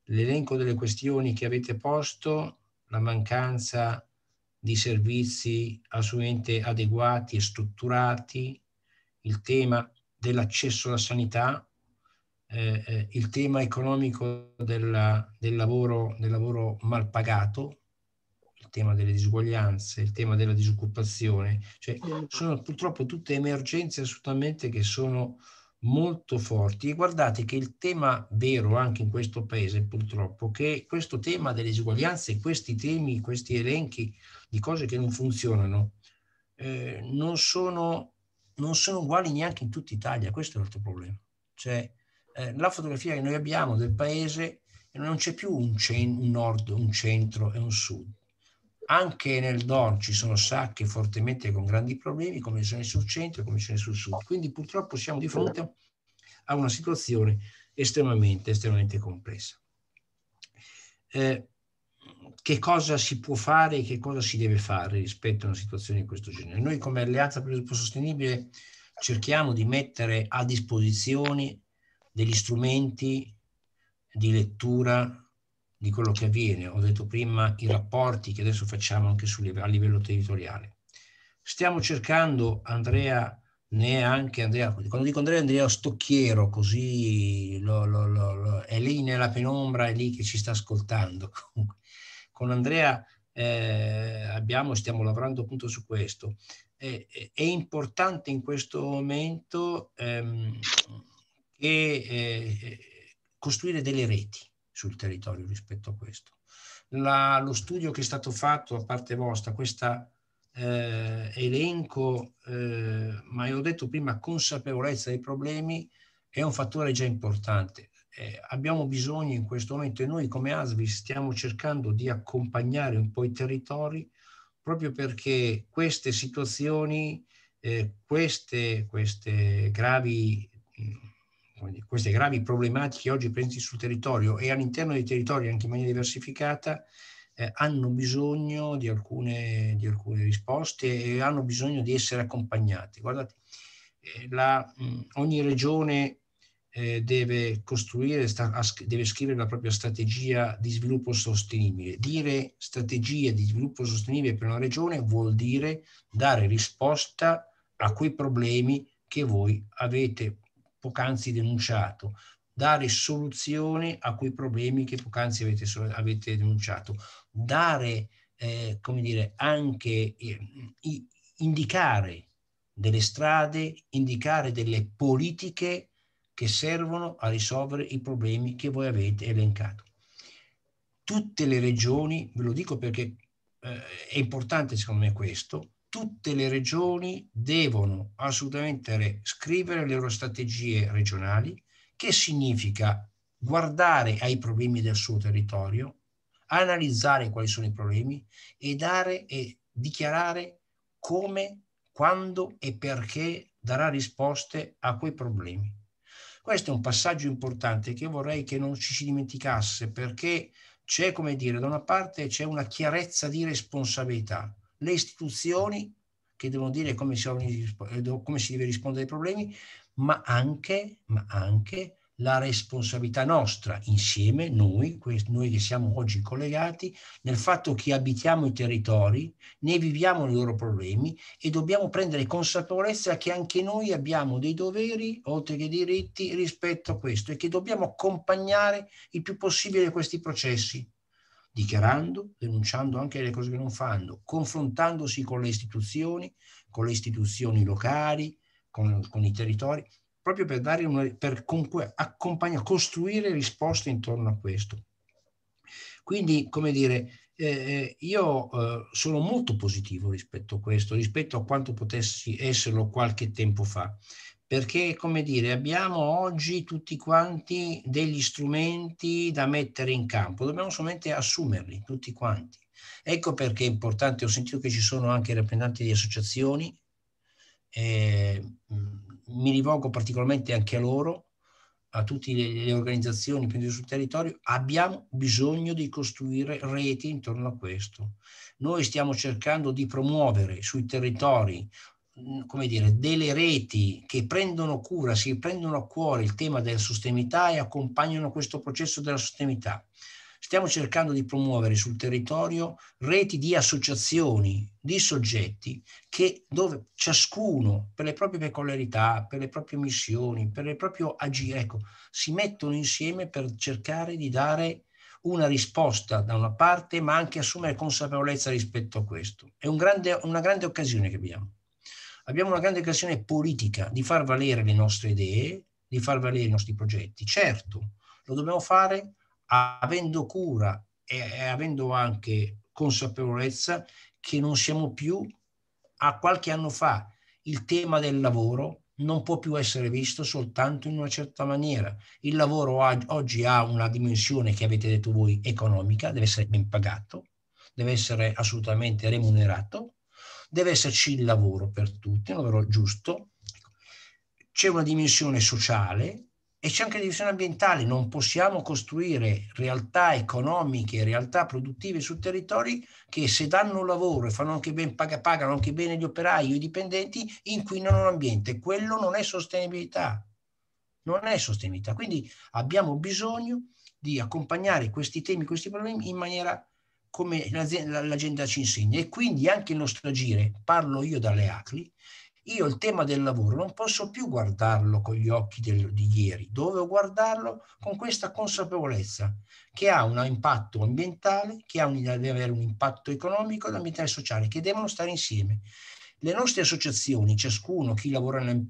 Speaker 27: l'elenco delle questioni che avete posto, la mancanza di servizi assolutamente adeguati e strutturati, il tema dell'accesso alla sanità, eh, eh, il tema economico della, del, lavoro, del lavoro mal pagato, tema delle disuguaglianze, il tema della disoccupazione, cioè sono purtroppo tutte emergenze assolutamente che sono molto forti. E guardate che il tema vero anche in questo paese purtroppo che questo tema delle disuguaglianze, questi temi, questi elenchi di cose che non funzionano eh, non, sono, non sono uguali neanche in tutta Italia, questo è l'altro problema. Cioè eh, la fotografia che noi abbiamo del paese non c'è più un, cen- un nord, un centro e un sud anche nel nord ci sono sacche fortemente con grandi problemi, come ce ne sul centro e come ce ne sul sud. Quindi purtroppo siamo di fronte a una situazione estremamente, estremamente complessa. Eh, che cosa si può fare e che cosa si deve fare rispetto a una situazione di questo genere? Noi come Alleanza per lo Sviluppo Sostenibile cerchiamo di mettere a disposizione degli strumenti di lettura di quello che avviene. Ho detto prima i rapporti che adesso facciamo anche a livello territoriale. Stiamo cercando, Andrea, neanche Andrea, quando dico Andrea, Andrea Stocchiero, così lo, lo, lo, è lì nella penombra, è lì che ci sta ascoltando. Con Andrea eh, abbiamo, stiamo lavorando appunto su questo. Eh, è importante in questo momento ehm, che, eh, costruire delle reti sul territorio rispetto a questo. La, lo studio che è stato fatto a parte vostra, questo eh, elenco, eh, ma io ho detto prima, consapevolezza dei problemi, è un fattore già importante. Eh, abbiamo bisogno in questo momento e noi come ASVI stiamo cercando di accompagnare un po' i territori proprio perché queste situazioni, eh, queste, queste gravi queste gravi problematiche oggi presenti sul territorio e all'interno dei territori anche in maniera diversificata eh, hanno bisogno di alcune, di alcune, risposte e hanno bisogno di essere accompagnati. Guardate, eh, la, mh, ogni regione eh, deve costruire, sta, deve scrivere la propria strategia di sviluppo sostenibile. Dire strategia di sviluppo sostenibile per una regione vuol dire dare risposta a quei problemi che voi avete poc'anzi denunciato, dare soluzioni a quei problemi che poc'anzi avete, avete denunciato, dare, eh, come dire, anche eh, indicare delle strade, indicare delle politiche che servono a risolvere i problemi che voi avete elencato. Tutte le regioni, ve lo dico perché eh, è importante secondo me questo, tutte le regioni devono assolutamente scrivere le loro strategie regionali, che significa guardare ai problemi del suo territorio, analizzare quali sono i problemi e dare e dichiarare come, quando e perché darà risposte a quei problemi. Questo è un passaggio importante che vorrei che non ci si dimenticasse perché c'è, come dire, da una parte c'è una chiarezza di responsabilità. Le istituzioni che devono dire come si, come si deve rispondere ai problemi, ma anche, ma anche la responsabilità nostra insieme, noi, noi che siamo oggi collegati, nel fatto che abitiamo i territori, ne viviamo i loro problemi e dobbiamo prendere consapevolezza che anche noi abbiamo dei doveri, oltre che diritti, rispetto a questo e che dobbiamo accompagnare il più possibile questi processi, dichiarando, denunciando anche le cose che non fanno, confrontandosi con le istituzioni, con le istituzioni locali, con, con i territori proprio per, dare una, per accompagnare, costruire risposte intorno a questo. Quindi, come dire, eh, eh, io eh, sono molto positivo rispetto a questo, rispetto a quanto potessi esserlo qualche tempo fa, perché, come dire, abbiamo oggi tutti quanti degli strumenti da mettere in campo, dobbiamo solamente assumerli, tutti quanti. Ecco perché è importante, ho sentito che ci sono anche rappresentanti di associazioni, eh, mi rivolgo particolarmente anche a loro, a tutte le, le organizzazioni sul territorio, abbiamo bisogno di costruire reti intorno a questo. Noi stiamo cercando di promuovere sui territori mm, come dire, delle reti che prendono cura, si prendono a cuore il tema della sostenibilità e accompagnano questo processo della sostenibilità stiamo cercando di promuovere sul territorio reti di associazioni, di soggetti che dove ciascuno per le proprie peculiarità, per le proprie missioni, per il proprio agire, ecco, si mettono insieme per cercare di dare una risposta da una parte, ma anche assumere consapevolezza rispetto a questo. È un grande, una grande occasione che abbiamo. Abbiamo una grande occasione politica di far valere le nostre idee, di far valere i nostri progetti. Certo, lo dobbiamo fare avendo cura e, avendo anche consapevolezza che non siamo più a qualche anno fa il tema del lavoro non può più essere visto soltanto in una certa maniera. Il lavoro oggi ha una dimensione che avete detto voi economica, deve essere ben pagato, deve essere assolutamente remunerato, deve esserci il lavoro per tutti, un lavoro giusto. C'è una dimensione sociale e c'è anche la divisione ambientale, non possiamo costruire realtà economiche, realtà produttive su territori che se danno lavoro e fanno anche ben, pagano anche bene gli operai o i dipendenti, inquinano l'ambiente. Quello non è sostenibilità. Non è sostenibilità. Quindi abbiamo bisogno di accompagnare questi temi, questi problemi in maniera come l'agenda ci insegna. E quindi anche il nostro agire, parlo io dalle ACLI, io il tema del lavoro non posso più guardarlo con gli occhi del, di ieri, devo guardarlo con questa consapevolezza che ha un impatto ambientale, che ha un, deve avere un impatto economico ambientale e sociale, che devono stare insieme. Le nostre associazioni, ciascuno, chi lavora in,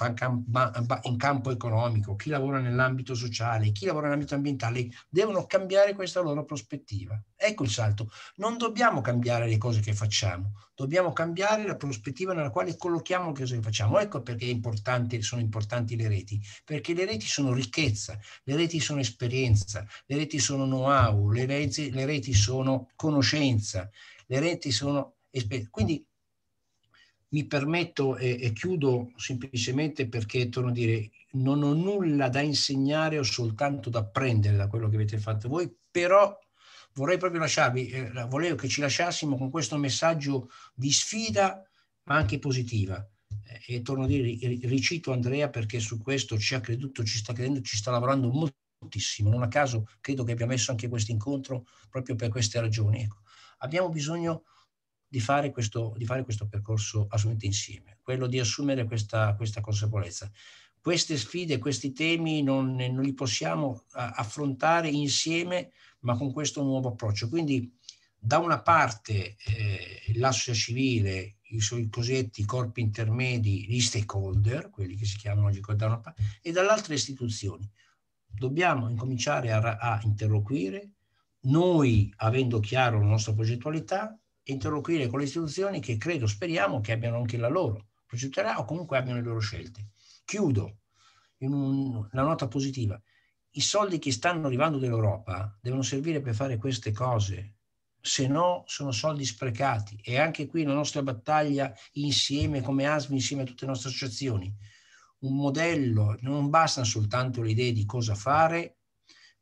Speaker 27: in campo economico, chi lavora nell'ambito sociale, chi lavora nell'ambito ambientale, devono cambiare questa loro prospettiva. Ecco il salto. Non dobbiamo cambiare le cose che facciamo, dobbiamo cambiare la prospettiva nella quale collochiamo le cose che facciamo. Ecco perché importanti, sono importanti le reti, perché le reti sono ricchezza, le reti sono esperienza, le reti sono know-how, le reti, le reti sono conoscenza, le reti sono esperienza. Mi permetto e, e, chiudo semplicemente perché, torno a dire, non ho nulla da insegnare, ho soltanto da apprendere da quello che avete fatto voi, però vorrei proprio lasciarvi, eh, volevo che ci lasciassimo con questo messaggio di sfida, ma anche positiva. Eh, e torno a dire, ricito Andrea perché su questo ci ha creduto, ci sta credendo, ci sta lavorando moltissimo. Non a caso credo che abbia messo anche questo incontro proprio per queste ragioni. Ecco, abbiamo bisogno di fare questo, di fare questo percorso assolutamente insieme, quello di assumere questa, questa consapevolezza. Queste sfide, questi temi non, non li possiamo affrontare insieme, ma con questo nuovo approccio. Quindi da una parte eh, la civile, i, i cosiddetti corpi intermedi, gli stakeholder, quelli che si chiamano oggi e dall'altra le istituzioni. Dobbiamo incominciare a, a interloquire, noi avendo chiaro la nostra progettualità, interloquire con le istituzioni che credo, speriamo che abbiano anche la loro progettualità o comunque abbiano le loro scelte. Chiudo in un, una nota positiva. I soldi che stanno arrivando dall'Europa devono servire per fare queste cose, se no sono soldi sprecati. E anche qui la nostra battaglia insieme come ASMI, insieme a tutte le nostre associazioni. Un modello, non bastano soltanto le idee di cosa fare,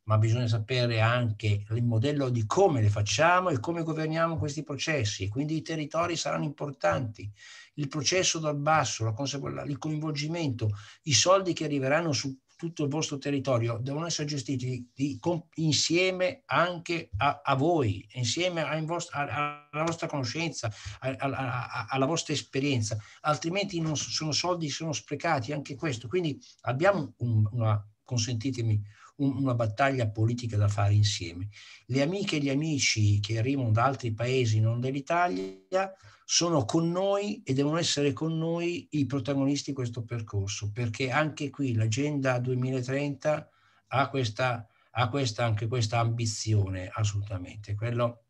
Speaker 27: ma bisogna sapere anche il modello di come le facciamo e come governiamo questi processi. Quindi i territori saranno importanti. Il processo dal basso, la il coinvolgimento, i soldi che arriveranno su tutto il vostro territorio devono essere gestiti di, con, insieme anche a, a voi, insieme a, vostro, a, alla vostra conoscenza, alla vostra esperienza, altrimenti non sono soldi, sono sprecati anche questo. Quindi abbiamo un, una, consentitemi, una battaglia politica da fare insieme. Le amiche e gli amici che arrivano da altri paesi, non dall'Italia, sono con noi e devono essere con noi i protagonisti di questo percorso, perché anche qui l'agenda 2030 ha, questa, ha questa, anche questa ambizione assolutamente, quello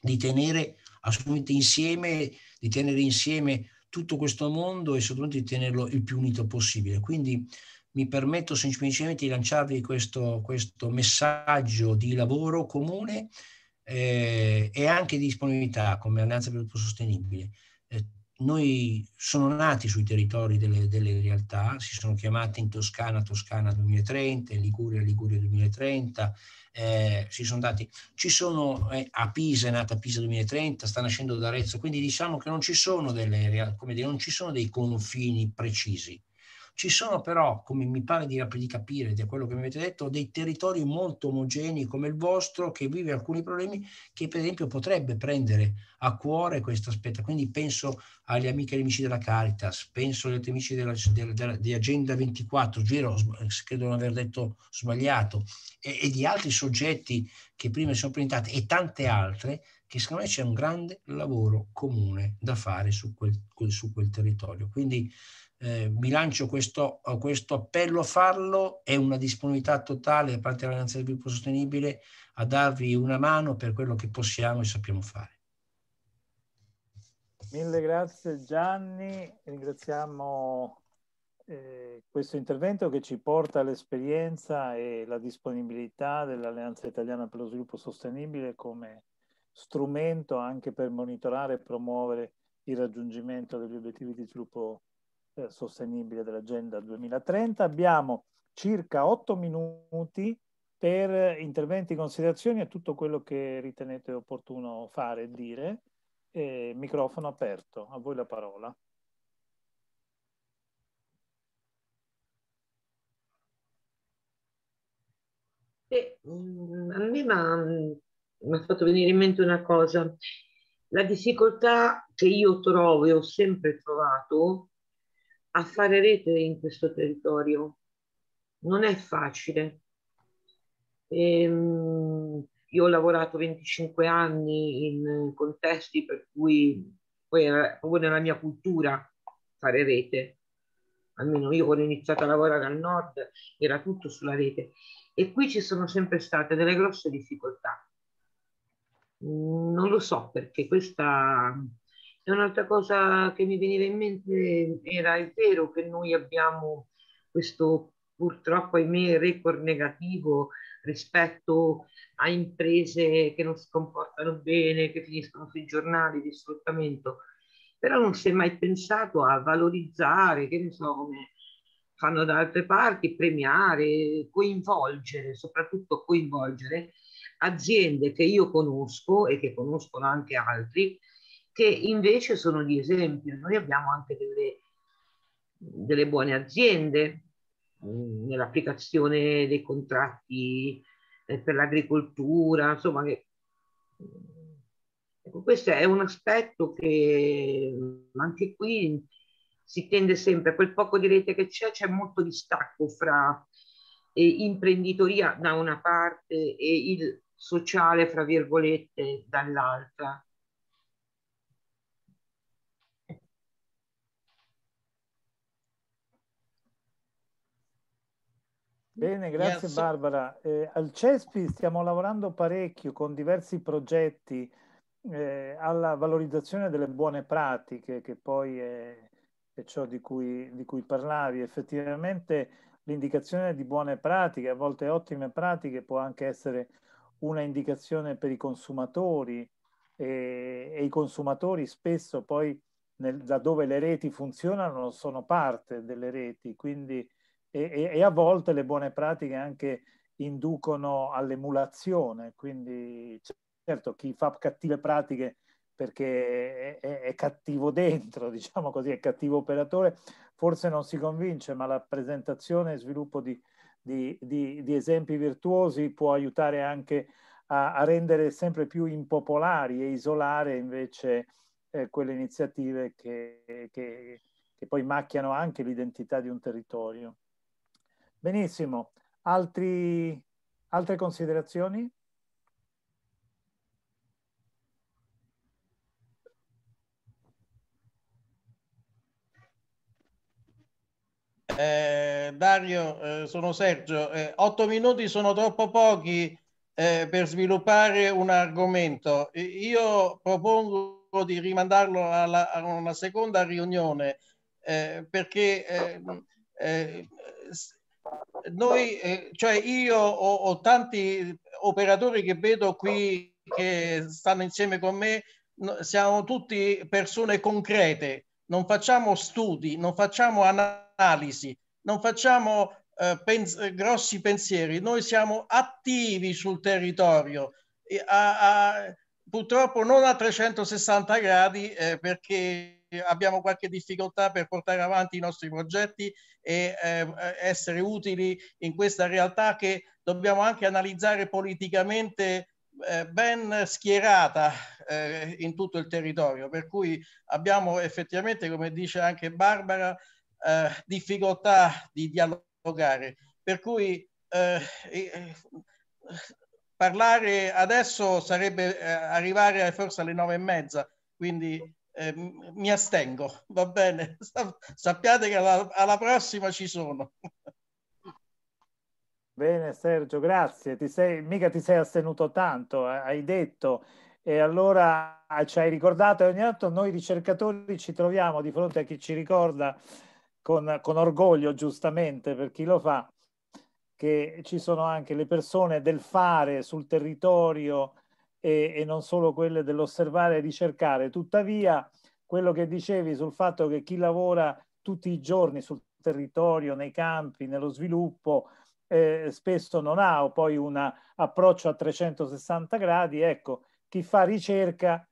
Speaker 27: di tenere assolutamente insieme, di tenere insieme tutto questo mondo e soprattutto di tenerlo il più unito possibile. Quindi mi permetto semplicemente di lanciarvi questo, questo messaggio di lavoro comune eh, e anche di disponibilità come Alleanza per il Sviluppo Sostenibile. Eh, noi sono nati sui territori delle, delle, realtà, si sono chiamate in Toscana Toscana 2030, in Liguria Liguria 2030, eh, si sono dati, ci sono eh, a Pisa, è nata Pisa 2030, sta nascendo ad Arezzo, quindi diciamo che non ci sono, delle, dire, non ci sono dei confini precisi. Ci sono però, come mi pare di, di capire da quello che mi avete detto, dei territori molto omogenei come il vostro che vive alcuni problemi che per esempio potrebbe prendere a cuore questo aspetto. Quindi penso agli amici e amici della Caritas, penso agli amici della, della, della, di Agenda 24, giro, credo non aver detto sbagliato, e, e di altri soggetti che prima si sono presentati e tante altre che secondo me c'è un grande lavoro comune da fare su quel, su quel territorio. Quindi eh, mi lancio questo, questo, appello a farlo e una disponibilità totale da parte dell'Alleanza del Sviluppo Sostenibile a darvi una mano per quello che possiamo e sappiamo fare.
Speaker 1: Mille grazie Gianni, ringraziamo eh, questo intervento che ci porta all'esperienza e la disponibilità dell'Alleanza Italiana per lo Sviluppo Sostenibile come strumento anche per monitorare e promuovere il raggiungimento degli obiettivi di sviluppo eh, sostenibile dell'Agenda 2030. Abbiamo circa otto minuti per interventi, considerazioni e tutto quello che ritenete opportuno fare e dire. E microfono aperto, a voi la parola.
Speaker 29: E, mm, a me mi ha fatto venire in mente una cosa. La difficoltà che io trovo e ho sempre trovato a fare rete in questo territorio. Non è facile. Ehm, io ho lavorato 25 anni in contesti per cui poi era proprio nella mia cultura fare rete. Almeno io quando ho iniziato a lavorare al nord era tutto sulla rete. E qui ci sono sempre state delle grosse difficoltà. Non lo so perché questa e un'altra cosa che mi veniva in mente era il vero che noi abbiamo questo purtroppo ahimè record negativo rispetto a imprese che non si comportano bene, che finiscono sui giornali di sfruttamento, però non si è mai pensato a valorizzare, che ne so, come fanno da altre parti, premiare, coinvolgere, soprattutto coinvolgere aziende che io conosco e che conoscono anche altri, che invece sono di esempio. Noi abbiamo anche delle, delle buone aziende nell'applicazione dei contratti eh, per l'agricoltura, insomma, che, ecco, questo è un aspetto che mm, anche qui si tende sempre, quel poco di rete che c'è, c'è molto distacco fra eh, imprenditoria da una parte e il sociale, fra virgolette, dall'altra.
Speaker 1: Bene, grazie
Speaker 21: Yes.
Speaker 1: Barbara. Eh, al CESPI stiamo lavorando parecchio con diversi progetti eh, alla valorizzazione delle buone pratiche, che poi è, è ciò di cui, di cui parlavi. Effettivamente l'indicazione di buone pratiche, a volte ottime pratiche, può anche essere una indicazione per i consumatori e, e i consumatori spesso poi nel, da dove le reti funzionano sono parte delle reti, quindi e, e, a volte le buone pratiche anche inducono all'emulazione, quindi certo chi fa cattive pratiche perché è, è, cattivo dentro, diciamo così, è cattivo operatore, forse non si convince, ma la presentazione e sviluppo di, di, di, di esempi virtuosi può aiutare anche a, a, rendere sempre più impopolari e isolare invece eh, quelle iniziative che, che, che poi macchiano anche l'identità di un territorio. Benissimo. Altri, altre considerazioni?
Speaker 30: Eh, Dario, eh, sono Sergio. Eh, otto minuti sono troppo pochi eh, per sviluppare un argomento. Io propongo di rimandarlo alla, a una seconda riunione eh, perché eh, noi, eh, cioè io ho, ho, tanti operatori che vedo qui che stanno insieme con me, no, siamo tutti persone concrete, non facciamo studi, non facciamo analisi, non facciamo eh, pens- grossi pensieri, noi siamo attivi sul territorio, a, a, purtroppo non a 360 gradi eh, perché abbiamo qualche difficoltà per portare avanti i nostri progetti e eh, essere utili in questa realtà che dobbiamo anche analizzare politicamente eh, ben schierata eh, in tutto il territorio, per cui abbiamo effettivamente, come dice anche Barbara, eh, difficoltà di dialogare. Per cui eh, eh, parlare adesso sarebbe arrivare forse alle nove e mezza, quindi eh, mi astengo, va bene? Sappiate che alla, alla prossima ci sono.
Speaker 1: Bene Sergio, grazie. Ti sei, mica ti sei astenuto tanto, hai detto. E allora ci hai ricordato e ogni tanto noi ricercatori ci troviamo di fronte a chi ci ricorda con, con orgoglio, giustamente, per chi lo fa, che ci sono anche le persone del fare sul territorio e, e non solo quelle dell'osservare e ricercare. Tuttavia, quello che dicevi sul fatto che chi lavora tutti i giorni sul territorio, nei campi, nello sviluppo, eh, spesso non ha poi un approccio a 360 gradi, ecco, chi fa ricerca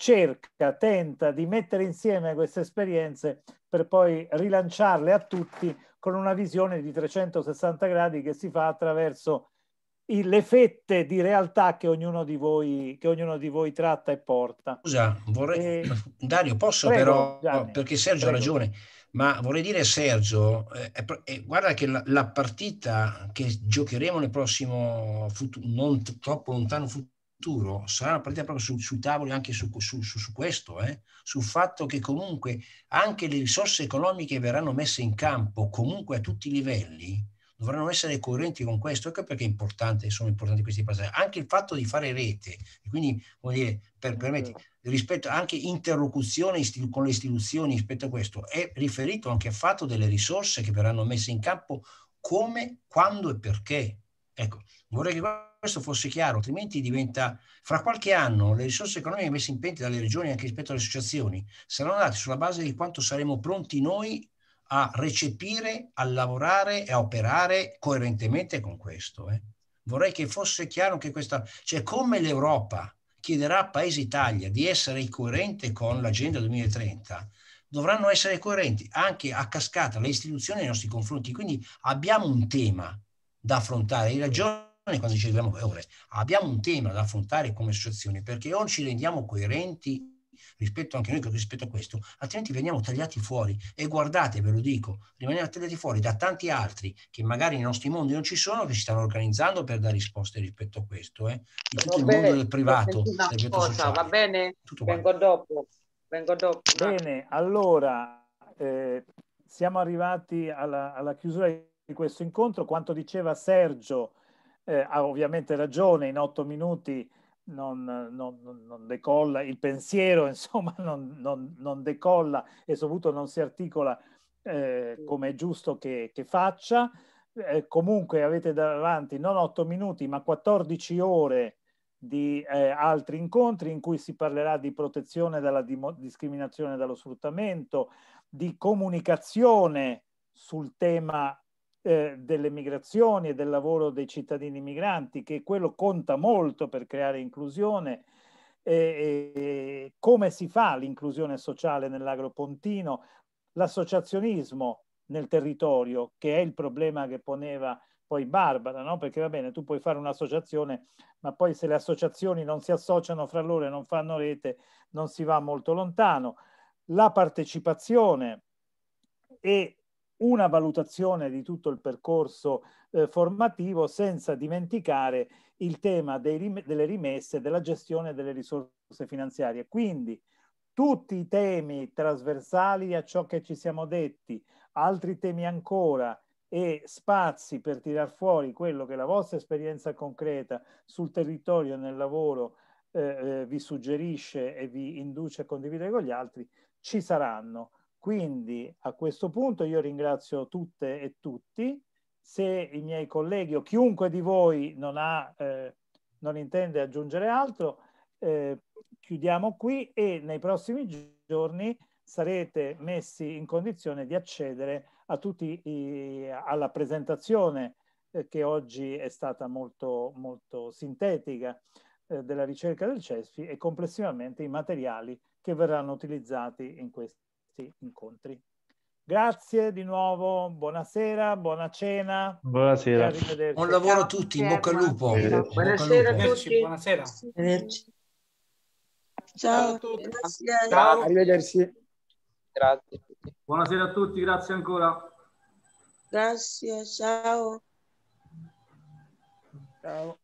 Speaker 1: cerca, tenta di mettere insieme queste esperienze per poi rilanciarle a tutti con una visione di 360 gradi che si fa attraverso le fette di realtà che ognuno di voi, che ognuno di voi tratta e porta.
Speaker 27: Scusa, vorrei... E... Dario, posso Prego, però, Gianni. perché Sergio Prego. ha ragione, ma vorrei dire Sergio, eh, eh, guarda che la, la, partita che giocheremo nel prossimo futuro, non troppo lontano futuro, sarà una partita proprio su, sui tavoli anche su, su, su questo, eh? sul fatto che comunque anche le risorse economiche verranno messe in campo comunque a tutti i livelli, dovranno essere coerenti con questo, ecco perché è importante, sono importanti questi passaggi. Anche il fatto di fare rete, quindi vuol dire, per, permetti, rispetto anche interlocuzione con le istituzioni rispetto a questo, è riferito anche al fatto delle risorse che verranno messe in campo come, quando e perché. Ecco, vorrei che questo fosse chiaro, altrimenti diventa, fra qualche anno, le risorse economiche messe in pente dalle regioni anche rispetto alle associazioni saranno date sulla base di quanto saremo pronti noi a recepire, a lavorare e a operare coerentemente con questo. Eh. Vorrei che fosse chiaro che questa, cioè come l'Europa chiederà a Paese Italia di essere coerente con l'agenda 2030, dovranno essere coerenti anche a cascata le istituzioni nei nostri confronti. Quindi abbiamo un tema da affrontare. Hai ragione quando ci dobbiamo abbiamo un tema da affrontare come associazioni perché o ci rendiamo coerenti rispetto anche noi rispetto a questo, altrimenti veniamo tagliati fuori. E guardate, ve lo dico, rimaniamo tagliati fuori da tanti altri che magari nei nostri mondi non ci sono, che si stanno organizzando per dare risposte rispetto a questo, eh? di tutto il mondo del privato,
Speaker 13: Una
Speaker 27: del
Speaker 13: cosa,
Speaker 27: sociale.
Speaker 13: va bene?
Speaker 27: Tutto
Speaker 13: Vengo dopo. Vengo dopo.
Speaker 1: Bene, allora eh, siamo arrivati alla, alla chiusura di questo incontro. Quanto diceva Sergio eh, ha ovviamente ragione, in otto minuti non, non- non decolla il pensiero, insomma, non, non- decolla e soprattutto non si articola eh, come è giusto che, che faccia. Eh, comunque avete davanti non otto minuti, ma 14 ore di eh, altri incontri in cui si parlerà di protezione dalla discriminazione e dallo sfruttamento, di comunicazione sul tema eh, delle migrazioni e del lavoro dei cittadini migranti, che quello conta molto per creare inclusione. E, e come si fa l'inclusione sociale nell'agropontino, l'associazionismo nel territorio, che è il problema che poneva poi Barbara, no? perché va bene, tu puoi fare un'associazione, ma poi se le associazioni non si associano fra loro e non fanno rete, non si va molto lontano. La partecipazione e una valutazione di tutto il percorso eh, formativo senza dimenticare il tema dei delle rimesse e della gestione delle risorse finanziarie. Quindi tutti i temi trasversali a ciò che ci siamo detti, altri temi ancora e spazi per tirar fuori quello che la vostra esperienza concreta sul territorio e nel lavoro eh, eh, vi suggerisce e vi induce a condividere con gli altri, ci saranno. Quindi a questo punto io ringrazio tutte e tutti. Se i miei colleghi o chiunque di voi non, ha, eh, non intende aggiungere altro, eh, chiudiamo qui e nei prossimi giorni sarete messi in condizione di accedere a tutti i- alla presentazione eh, che oggi è stata molto, molto sintetica eh, della ricerca del CESFI e complessivamente i materiali che verranno utilizzati in questi incontri. Grazie di nuovo, buonasera, buona cena.
Speaker 31: Buonasera.
Speaker 27: Buon lavoro a tutti, in bocca al lupo.
Speaker 13: Buonasera a tutti.
Speaker 2: Buonasera.
Speaker 32: Ciao.
Speaker 13: Grazie.
Speaker 32: Ciao.
Speaker 33: Arrivederci.
Speaker 32: Grazie.
Speaker 34: Buonasera a tutti, grazie ancora.
Speaker 32: Grazie, ciao.
Speaker 1: Ciao.